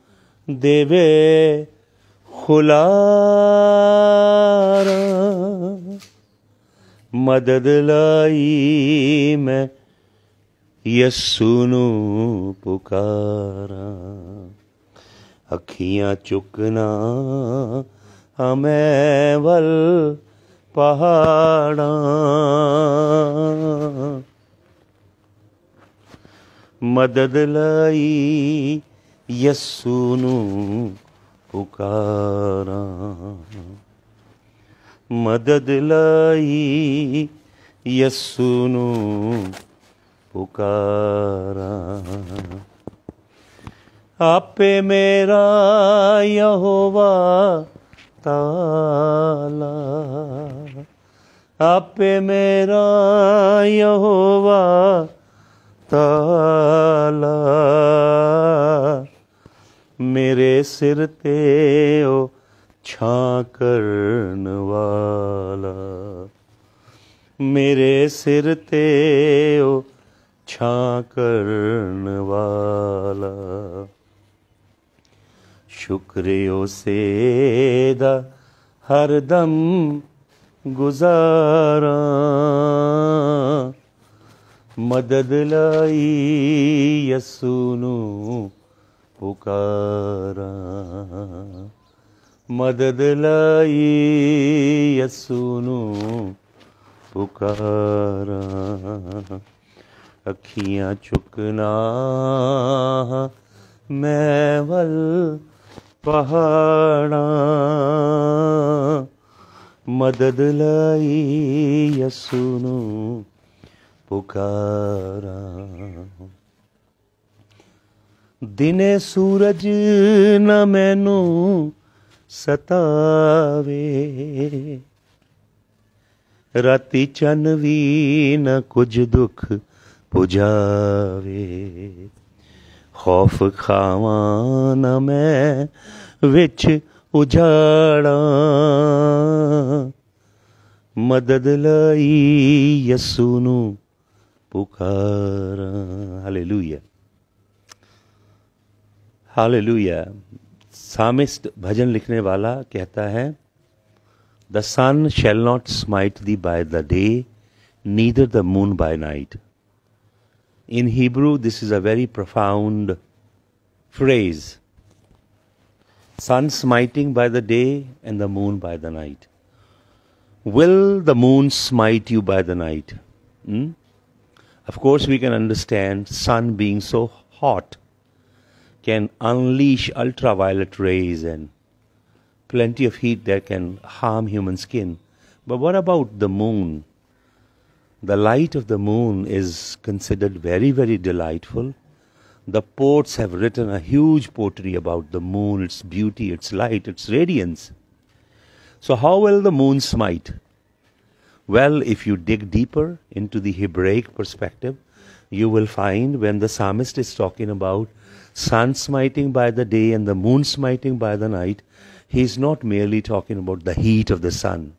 ਦੇਵੇ ਖੁਲਾਰਾ ਮਦਦ ਲਈ ਮੈਂ ਯਸੂ ਨੂੰ ਪੁਕਾਰਾਂ। ਅੱਖੀਆਂ ਚੁੱਕਣਾ ਹਮੇ ਵੱਲ ಪಹಾಡ. ಮದದ ಲಾಯಿ ಯಸ್ಸೂನು ಪುಕಾರ. ಮದದ ಲಾಯಿ ಯಸ್ಸೂನು ಪುಕಾರ. ಆಪೇ ಮೇರಾ ಯಹೋವಾ تعالی، آپ میرا یہوا تالا میرے سر تے او چھاں کرن والا۔ میرے سر تے او چھا کرن والا۔ شکریوں سے دا ہر دم گزارا۔ مدد لائی یسونو پکارا۔ مدد لائی یسونو پکارا۔ اکھیاں چکنا میں ول ਪਹਾੜਾਂ ਮਦਦ ਲਈ ਯਸੂ ਨੂੰ ਪੁਕਾਰਾਂ। ਦਿਨੇ ਸੂਰਜ ਨਾ ਮੈਨੂੰ ਸਤਾਵੇ। ਰਾਤੀ ਚੰਨ ਵੀ ਨਾ ਕੁਝ ਦੁੱਖ ਪੁਜਾਵੇ। خوف خوانا میں وچ اجاڑا مدد لائی یسو نو پکارا ہالیلویا ہالیلویا سامسٹ بھجن لکھنے والا کہتا ہے the sun shall not smite thee by the day neither the moon by night In Hebrew, this is a very profound phrase. Sun smiting by the day and the moon by the night. Will the moon smite you by the night? Hmm? Of course, we can understand sun being so hot can unleash ultraviolet rays and plenty of heat that can harm human skin. But what about the moon? The light of the moon is considered very, very delightful. The poets have written a huge poetry about the moon, its beauty, its light, its radiance. So, how will the moon smite? Well, if you dig deeper into the Hebraic perspective, you will find when the psalmist is talking about sun smiting by the day and the moon smiting by the night, he is not merely talking about the heat of the sun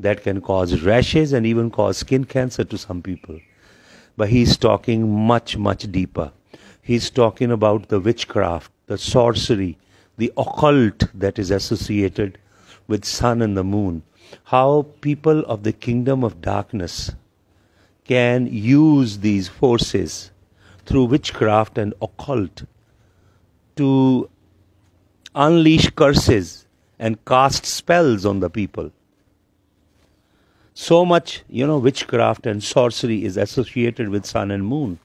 that can cause rashes and even cause skin cancer to some people. But he is talking much, much deeper. He is talking about the witchcraft, the sorcery, the occult that is associated with sun and the moon. How people of the kingdom of darkness can use these forces through witchcraft and occult to unleash curses and cast spells on the people. So much, you know, witchcraft and sorcery is associated with sun and moon.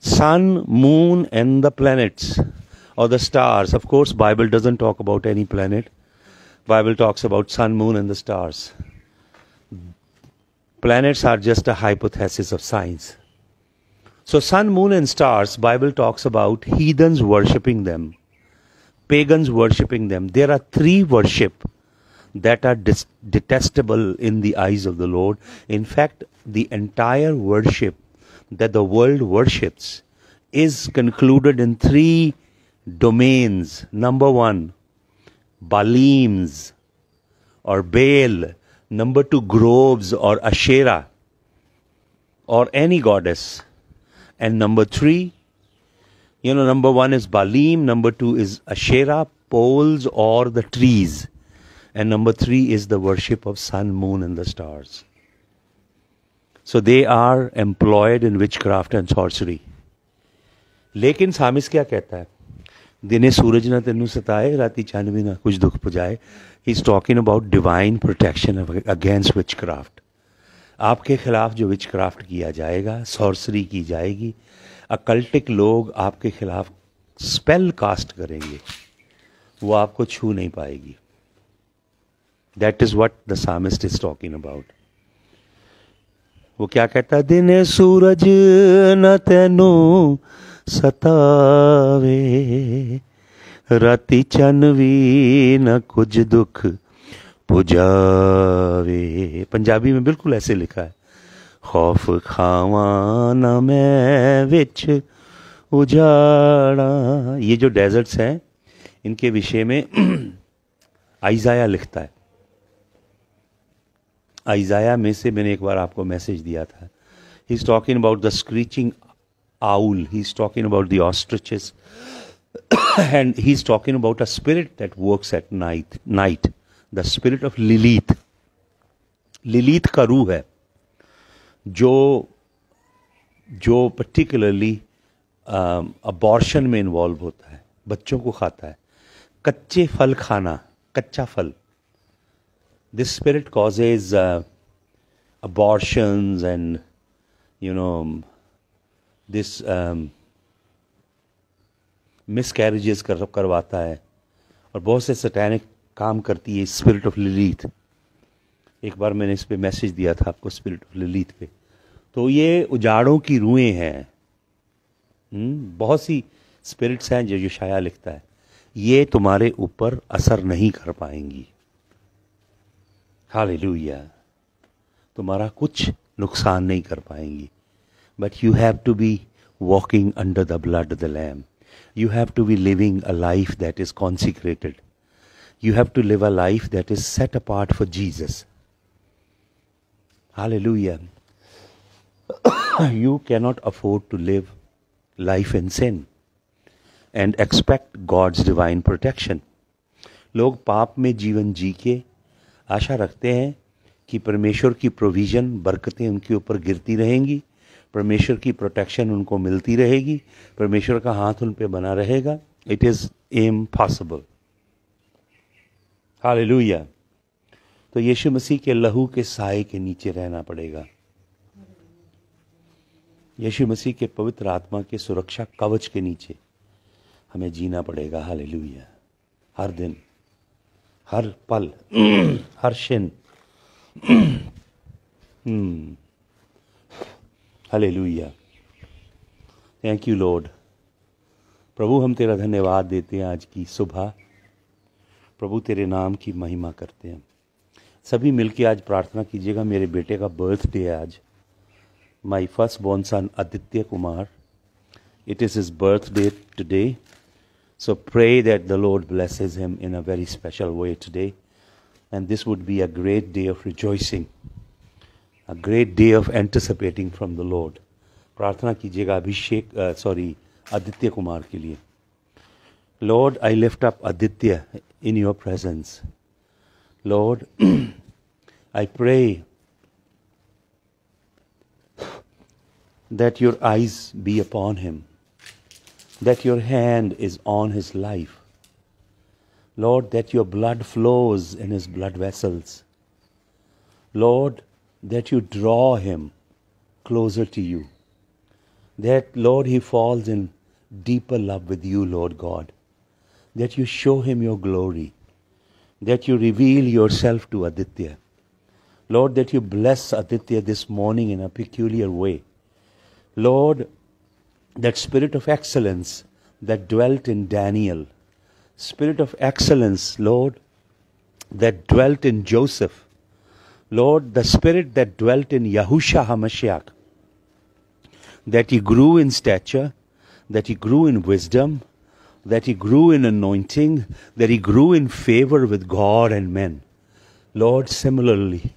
Sun, moon, and the planets or the stars. Of course, Bible doesn't talk about any planet. Bible talks about sun, moon, and the stars. Planets are just a hypothesis of science. So sun, moon and stars, Bible talks about heathens worshipping them, pagans worshipping them. There are three worship that are detestable in the eyes of the Lord. In fact, the entire worship that the world worships is concluded in three domains. Number one, Baalims or Baal. Number two, groves or Asherah or any goddess. And number three, you know, number one is Baalim, number two is Asherah, poles or the trees. And number three is the worship of sun moon and the stars so they are employed in witchcraft and sorcery لیکن سامس کیا کہتا ہے دن سورج نہ تینوں ستائے راتی چاند بھی نہ کچھ دکھ پجائے he is talking about divine protection against witchcraft آپ کے خلاف جو وچ کرافٹ کیا جائے گا سورسری کی جائے گی اکلٹک لوگ آپ کے خلاف اسپیل کاسٹ کریں گے وہ آپ کو چھو نہیں پائے گی that is what the psalmist is talking about وہ کیا کہتا ہے؟ دن سورج نہ تینو ستاوے ਰਾਤੀ ਚੰਨ ਵੀ ਨਾ ਕੁਝ ਦੁੱਖ ਪੁਜਾਵੇ ਪੰਜਾਬੀ میں بالکل ایسے لکھا ہے، خوف ਖਾਵਾਂ میں اجاڑا یہ جو ڈیزرٹس ہیں، ان کے وشے میں آئزایا لکھتا ہے۔ ایزایا میں سے میں نے ایک بار آپ کو میسج دیا تھا۔ He is talking about the screeching owl he is talking about the ostriches and he is talking about a spirit that works at night night the spirit of Lilith Lilith کا روح ہے جو جو particularly abortion میں involve ہوتا ہے، بچوں کو کھاتا ہے۔ کچے پھل کھانا، کچا پھل۔ This spirit causes abortions and you know this miscarriages کرواتا ہے اور بہت سے سٹینک کام کرتی ہے اسپرٹ آف للیت ایک بار میں نے اس پہ میسج دیا تھا آپ کو اسپرٹ آف للیت پہ. تو یہ اجاڑوں کی روئیں ہیں. بہت سی اسپرٹس ہیں جو شایا لکھتا ہے. یہ تمہارے اوپر اثر نہیں کر پائیں گی. ہالیلویا تمہارا کچھ نقصان نہیں کر پائیں گی. But you have to be walking under the blood the lamb you have to be living a life that is consecrated you have to live a life that is set apart for Jesus hallelujah you can not afford to live life in sin and expect God's divine protection لوگ پاپ میں جیون جی کے آشا رکھتے ہیں کہ پرمیشور کی provision برکتیں ان کے اوپر گرتی رہیں گی، پرمیشور کی پروٹیکشن ان کو ملتی رہے گی، پرمیشور کا ہاتھ ان پہ بنا رہے گا۔ اٹ از ایم پاسبل ہال تو یشو مسیح کے لہو کے سائے کے نیچے رہنا پڑے گا۔ یشو مسیح کے پوتر آتما کے سرکشا کوچ کے نیچے ہمیں جینا پڑے گا۔ ہال ہر دن۔ ہر پل، ہر شن۔ ہلے لویا تھینک یو لوڈ پربھو، ہم تیرا دھنیہ واد دیتے ہیں آج کی صبح۔ پربھو، تیرے نام کی مہیما کرتے ہیں۔ سبھی مل کے آج پرارتھنا کیجیے گا۔ میرے بیٹے کا برتھ ڈے ہے آج۔ My first born son Aditya Kumar it is his birthday today So pray that the Lord blesses him in a very special way today. And this would be a great day of rejoicing, a great day of anticipating from the Lord. प्रार्थना कीजिएगा अभिषेक sorry Aditya Kumar के लिए Lord, I lift up Aditya in your presence. Lord, I pray that your eyes be upon him that your hand is on his life. Lord, that your blood flows in his blood vessels. Lord, that you draw him closer to you. That, Lord, he falls in deeper love with you, Lord God. That you show him your glory. That you reveal yourself to Aditya. Lord, that you bless Aditya this morning in a peculiar way. Lord, that spirit of excellence that dwelt in Daniel, spirit of excellence, Lord, that dwelt in Joseph, Lord, the spirit that dwelt in Yahusha HaMashiach, that he grew in stature, that he grew in wisdom, that he grew in anointing, that he grew in favor with God and men. Lord, similarly,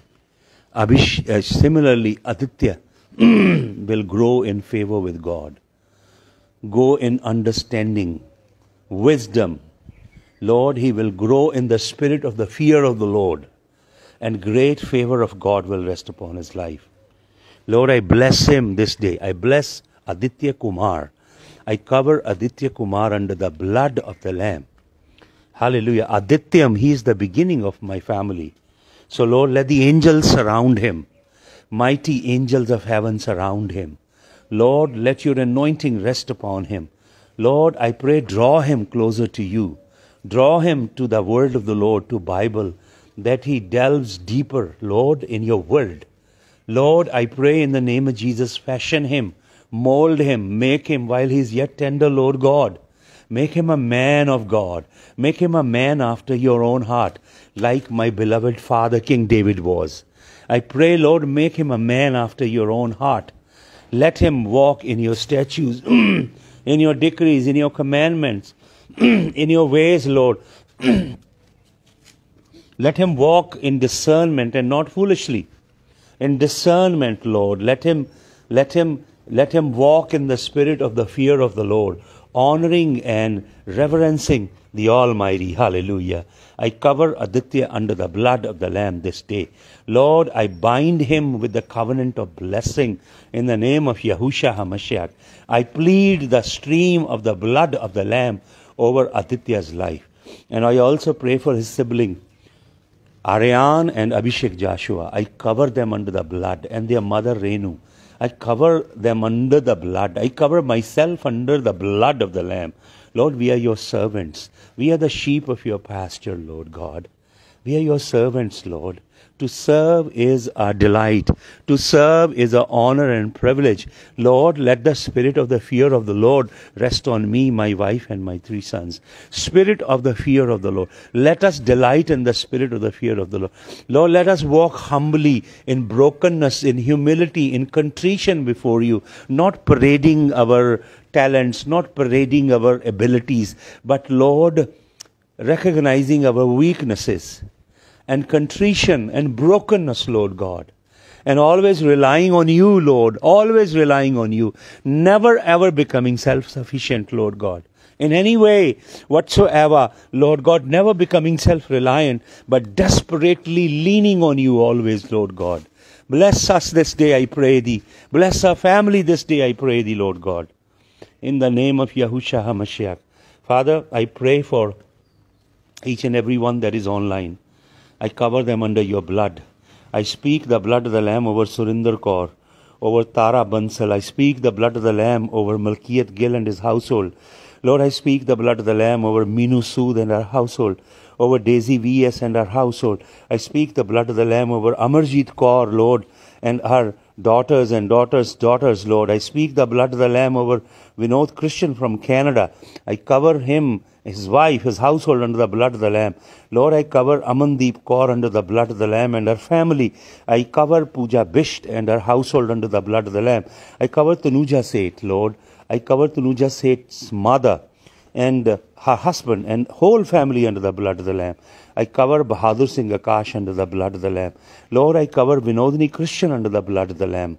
Abish, uh, similarly, Aditya will grow in favor with God go in understanding, wisdom. Lord, he will grow in the spirit of the fear of the Lord, and great favor of God will rest upon his life. Lord, I bless him this day. I bless Aditya Kumar. I cover Aditya Kumar under the blood of the Lamb. Hallelujah. Adityam, he is the beginning of my family. So, Lord, let the angels surround him. Mighty angels of heaven surround him. Lord, let your anointing rest upon him. Lord, I pray, draw him closer to you. Draw him to the word of the Lord, to Bible, that he delves deeper, Lord, in your word. Lord, I pray in the name of Jesus, fashion him, mold him, make him while he is yet tender, Lord God. Make him a man of God. Make him a man after your own heart, like my beloved father King David was. I pray, Lord, make him a man after your own heart. Let him walk in your statutes, in your decrees, in your commandments, in your ways, Lord. Let him walk in discernment and not foolishly. In discernment, Lord. Let him, let him, let him walk in the spirit of the fear of the Lord, honoring and reverencing the Almighty. Hallelujah. I cover Aditya under the blood of the Lamb this day. Lord, I bind him with the covenant of blessing in the name of Yahusha HaMashiach. I plead the stream of the blood of the Lamb over Aditya's life. And I also pray for his sibling, Aryan and Abhishek Joshua. I cover them under the blood and their mother Renu. I cover them under the blood. I cover myself under the blood of the Lamb. Lord, we are your servants. We are the sheep of your pasture, Lord God. We are your servants, Lord. To serve is our delight. To serve is our honor and privilege. Lord, let the spirit of the fear of the Lord rest on me, my wife, and my three sons. Spirit of the fear of the Lord. Let us delight in the spirit of the fear of the Lord. Lord, let us walk humbly in brokenness, in humility, in contrition before you, not parading our talents, not parading our abilities, but Lord, recognizing our weaknesses and contrition and brokenness, Lord God. And always relying on you, Lord, always relying on you, never ever becoming self sufficient, Lord God. In any way whatsoever, Lord God, never becoming self reliant, but desperately leaning on you always, Lord God. Bless us this day, I pray thee. Bless our family this day, I pray thee, Lord God. In the name of Yahusha HaMashiach. Father, I pray for each and every one that is online. I cover them under your blood. I speak the blood of the Lamb over Surinder Kaur, over Tara Bansal. I speak the blood of the Lamb over Malkiyat Gill and his household. Lord, I speak the blood of the Lamb over Minu Sood and her household, over Daisy V.S. and her household. I speak the blood of the Lamb over Amarjit Kaur, Lord, and her daughters and daughters' daughters, Lord. I speak the blood of the Lamb over Vinod Christian from Canada. I cover him his wife, his household under the blood of the Lamb. Lord, I cover Amandeep Kaur under the blood of the Lamb and her family. I cover Pooja Bisht and her household under the blood of the Lamb. I cover Tanuja Seth, Lord. I cover Tanuja Seth's mother and her husband and whole family under the blood of the Lamb. I cover Bahadur Singh Akash under the blood of the Lamb. Lord, I cover Vinodini Christian under the blood of the Lamb.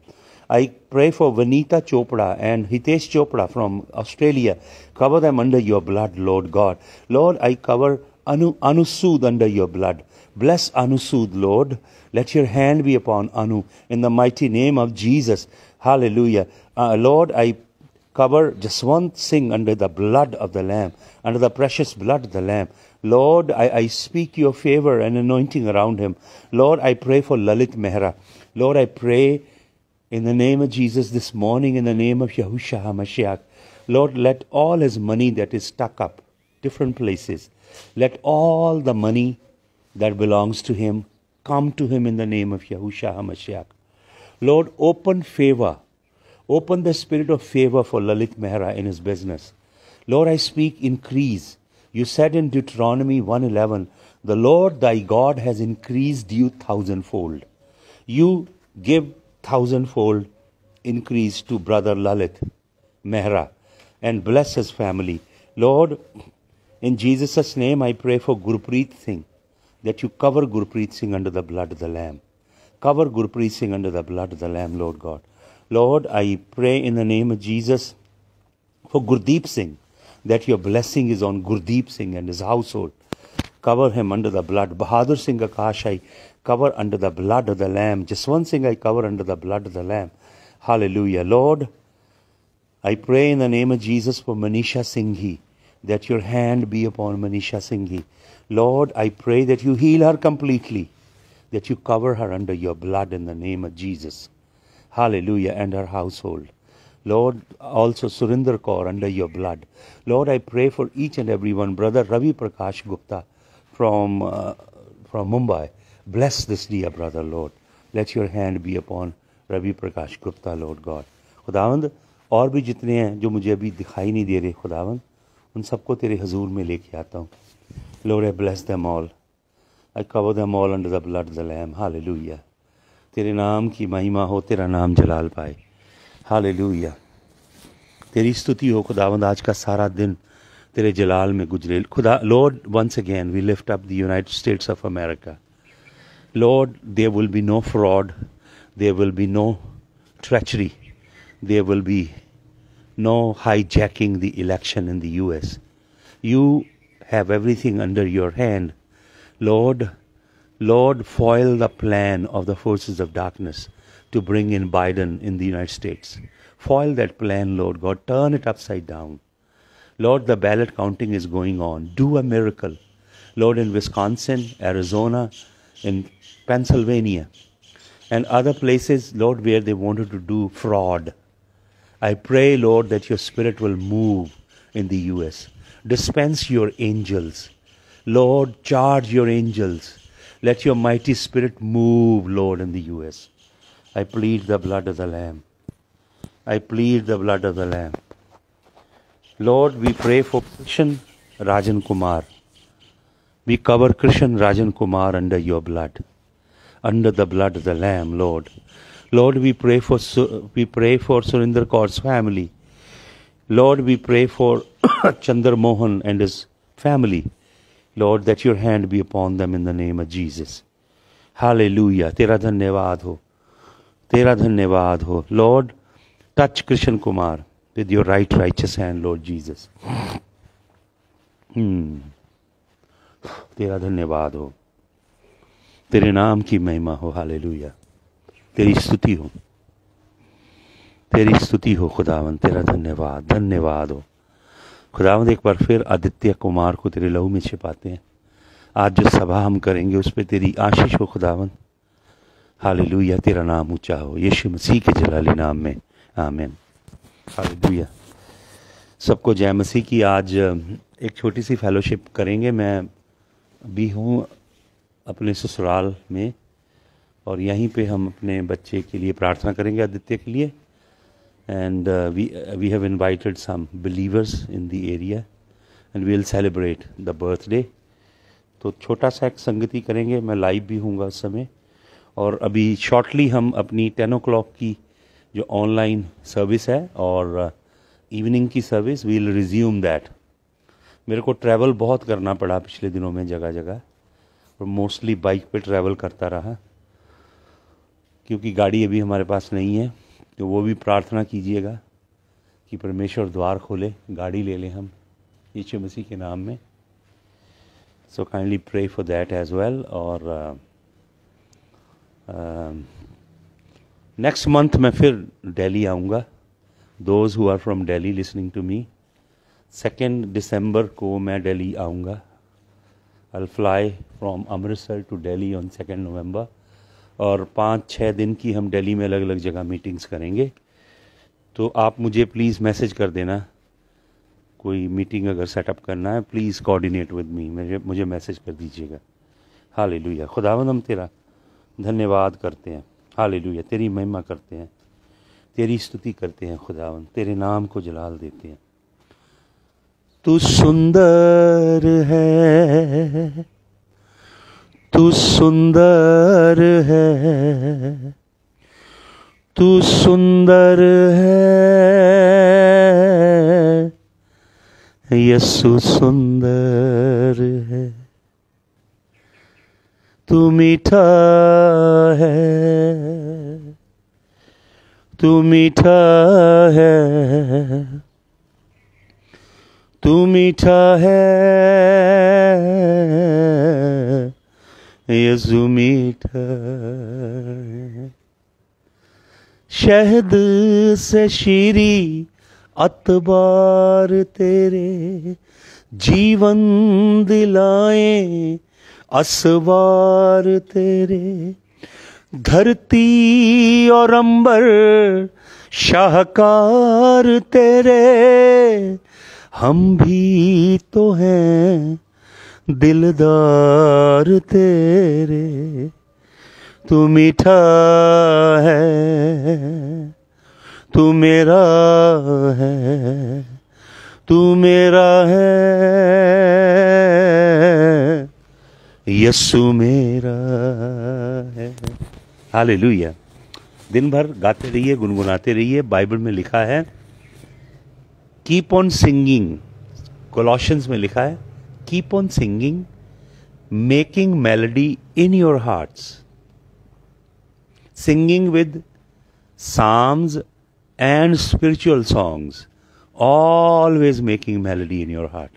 I pray for Vanita Chopra and Hitesh Chopra from Australia. Cover them under your blood, Lord God. Lord, I cover Anu, Anusud under your blood. Bless Anu Sood, Lord. Let your hand be upon Anu in the mighty name of Jesus. Hallelujah. Uh, Lord, I cover Jaswant Singh under the blood of the Lamb, under the precious blood of the Lamb. Lord, I, I speak your favor and anointing around him. Lord, I pray for Lalit Mehra. Lord, I pray in the name of Jesus this morning, in the name of Yahushua HaMashiach, Lord, let all his money that is stuck up, different places, let all the money that belongs to him come to him in the name of Yahushua HaMashiach. Lord, open favor. Open the spirit of favor for Lalit Mehra in his business. Lord, I speak increase. You said in Deuteronomy 1:11, "The Lord thy God has increased you thousandfold." You give thousandfold increase to brother Lalit Mehra and bless his family. Lord, in Jesus' name I pray for Gurpreet Singh that you cover Gurpreet Singh under the blood of the Lamb. Cover Gurpreet Singh under the blood of the Lamb, Lord God. Lord, I pray in the name of Jesus for Gurdeep Singh that your blessing is on Gurdeep Singh and his household. cover him under the blood. Bahadur Singh Akash, I cover under the blood of the Lamb. Jaswant Singh, I cover under the blood of the Lamb. Hallelujah. Lord, I pray in the name of Jesus for Manisha Singhi that your hand be upon Manisha Singhi. Lord, I pray that you heal her completely, that you cover her under your blood in the name of Jesus. Hallelujah. And her household. Lord, also Surinder Kaur under your blood. Lord, I pray for each and every one. Brother Ravi Prakash Gupta from, uh, from Mumbai, bless this dear brother, Lord. Let your hand be upon Ravi Prakash Gupta, Lord God. خداوند اور بھی جتنے ہیں جو مجھے ابھی دکھائی نہیں دے رہے خداوند ان سب کو تیرے حضور میں لے کے آتا ہوں Lord a bless the all I cover the all under the blood the lamb hallelujah تیرے نام کی مہیما ہو تیرا نام جلال پائے हालेलुया तेरी स्तुति हो खुदावंद आज का सारा दिन तेरे जलाल में गुजरे खुदा Lord once again we lift up the United States of America Lord there will be no fraud there will be no treachery there will be no hijacking the election in the US you have everything under your hand lord lord foil the plan of the forces of darkness to bring in Biden in the United States. Foil that plan, Lord God. Turn it upside down. Lord, the ballot counting is going on. Do a miracle. Lord, in Wisconsin, Arizona, in Pennsylvania, and other places, Lord, where they wanted to do fraud. I pray, Lord, that your spirit will move in the US. Dispense your angels. Lord, charge your angels. Let your mighty spirit move, Lord, in the US. I plead the blood of the Lamb. I plead the blood of the Lamb. Lord, we pray for Krishan Rajan Kumar. We cover Krishan Rajan Kumar under your blood, under the blood of the Lamb, Lord. Lord, we pray for we pray for Surinder Kaur's family. Lord, we pray for Chandra Mohan and his family. Lord, that your hand be upon them in the name of Jesus. Hallelujah. Tera धन्यवाद تیرا دھنیہ واد ہو Lord touch Krishan Kumar with your right righteous hand Lord Jesus تیرا دھنیہ واد ہو۔ تیرے نام کی مہما ہو۔ حال تیری ستتی ہو۔ تیری ستتی ہو خداون تیرا دھنیہ واد دھنیہ واد ہو۔ خداون ایک بار پھر آدتیہ کمار کو تیرے لہو میں چھپاتے ہیں۔ آج جو سبھا ہم کریں گے، اس پہ تیری آشیش ہو خداون حالیلویہ تیرا نام اونچا ہو یشو مسیح کے جلالی نام میں آمین حالیلویہ سب کو جے مسیح کی آج ایک چھوٹی سی فیلوشپ کریں گے میں بھی ہوں اپنے سسرال میں اور یہیں پہ ہم اپنے بچے کے لیے پرارتھنا کریں گے آدتیہ کے لیے and we we have invited some believers in the area and we will celebrate the birthday تو چھوٹا سا ایک سنگتی کریں گے میں لائیو بھی ہوں گا اس سمے اور ابھی شارٹلی ہم اپنی ٹین او کلاک کی جو آن لائن سروس ہے اور uh, ایوننگ کی سروس ویل ریزیوم دیٹ میرے کو ٹریول بہت کرنا پڑا پچھلے دنوں میں جگہ جگہ. اور موسٹلی بائک پہ ٹریول کرتا رہا. کیونکہ گاڑی ابھی ہمارے پاس نہیں ہے، تو وہ بھی پرارتھنا کیجیے گا کہ پرمیشور دوار کھولے، گاڑی لے لیں ہم یچو مسیح کے نام میں. So kindly pray for that as well اور uh, Um, نیکسٹ منتھ میں پھر دہلی آؤں گا. Those who are from Delhi listening to me second دسمبر کو میں دہلی آؤں گا. I fly from Amritsar to Delhi on second November اور پانچ چھ دن کی ہم ڈیلی میں الگ الگ جگہ میٹنگس کریں گے. تو آپ مجھے پلیز میسج کر دینا. کوئی میٹنگ اگر سیٹ اپ کرنا ہے پلیز کوآڈینیٹ ود می مجھے مجھے میسج کر دیجیے گا. ہاں لے لویا خدا ہم تیرا دھنیہ کرتے ہیں۔ حال تیری مہمہ کرتے ہیں۔ تیری ستتی کرتے ہیں خداون تیرے نام کو جلال دیتے ہیں۔ تو سندر ہے، تو سندر ہے، تو سندر ہے۔ یسو سندر ہے۔ تو میٹھا ہے۔ تو میٹھا ہے۔ تو میٹھا ہے۔ یزو میٹھا شہد سے شیری اتبار تیرے۔ جیون دلائیں اسوار تیرے، دھرتی اور امبر، شاہکار تیرے۔ ہم بھی تو ہیں دلدار تیرے۔ تو میٹھا ہے، تو میرا ہے، تو میرا ہے۔ یسو میرا ہے۔ حال دن بھر گاتے رہیے، گنگناتے رہیے۔ بائبل میں لکھا ہے کیپ آن سنگنگ کولاشنز میں لکھا ہے keep on singing making melody in your hearts singing with psalms and spiritual songs always making melody in your heart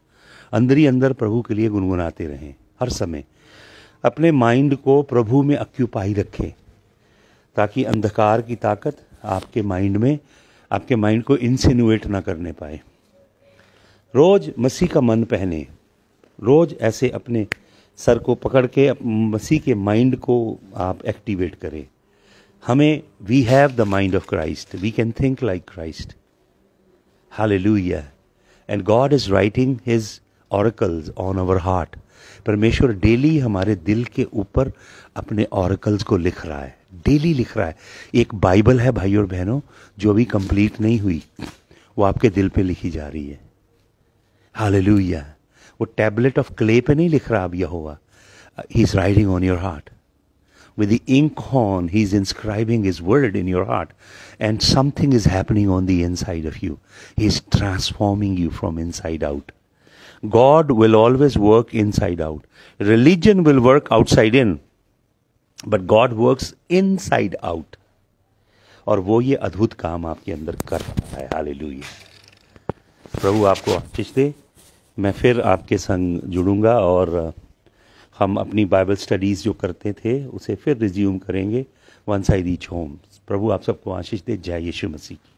اندر ہی اندر پربھو کے لیے گنگناتے رہیں۔ ہر سمے۔ اپنے مائنڈ کو پربھو میں اکیوپائی رکھیں تاکہ اندھکار کی طاقت آپ کے مائنڈ میں، آپ کے مائنڈ کو انسینویٹ نہ کرنے پائے۔ روز مسیح کا من پہنے۔ روز ایسے اپنے سر کو پکڑ کے مسیح کے مائنڈ کو آپ ایکٹیویٹ کریں۔ ہمیں we have the mind of Christ we can think like Christ hallelujah and God is writing his oracles on our heart Parmeshwar daily ہمارے دل کے اوپر اپنے اوریکلز کو لکھ رہا ہے، ڈیلی لکھ رہا ہے۔ ایک بائبل ہے بھائی اور بہنوں، جو ابھی کمپلیٹ نہیں ہوئی، وہ آپ کے دل پہ لکھی جا رہی ہے۔ ہاللویا وہ ٹیبلٹ آف کلے پہ نہیں لکھ رہا اب یہ ہوا he is writing on your heart with the ink when he is inscribing his word in your heart and something is happening on the inside of you he is transforming you from inside out God will always work inside out. Religion will work outside in, but God works inside out. اور وہ یہ ادبھت کام آپ کے اندر کر رہا ہے. حال پربھو آپ کو آشش دے. میں پھر آپ کے سنگ جڑوں گا اور ہم اپنی بائبل سٹڈیز جو کرتے تھے اسے پھر ریزیوم کریں گے. ون سائڈ ایچ ہوم پربھو آپ سب کو آشیش دے. جے یشو مسیح کی.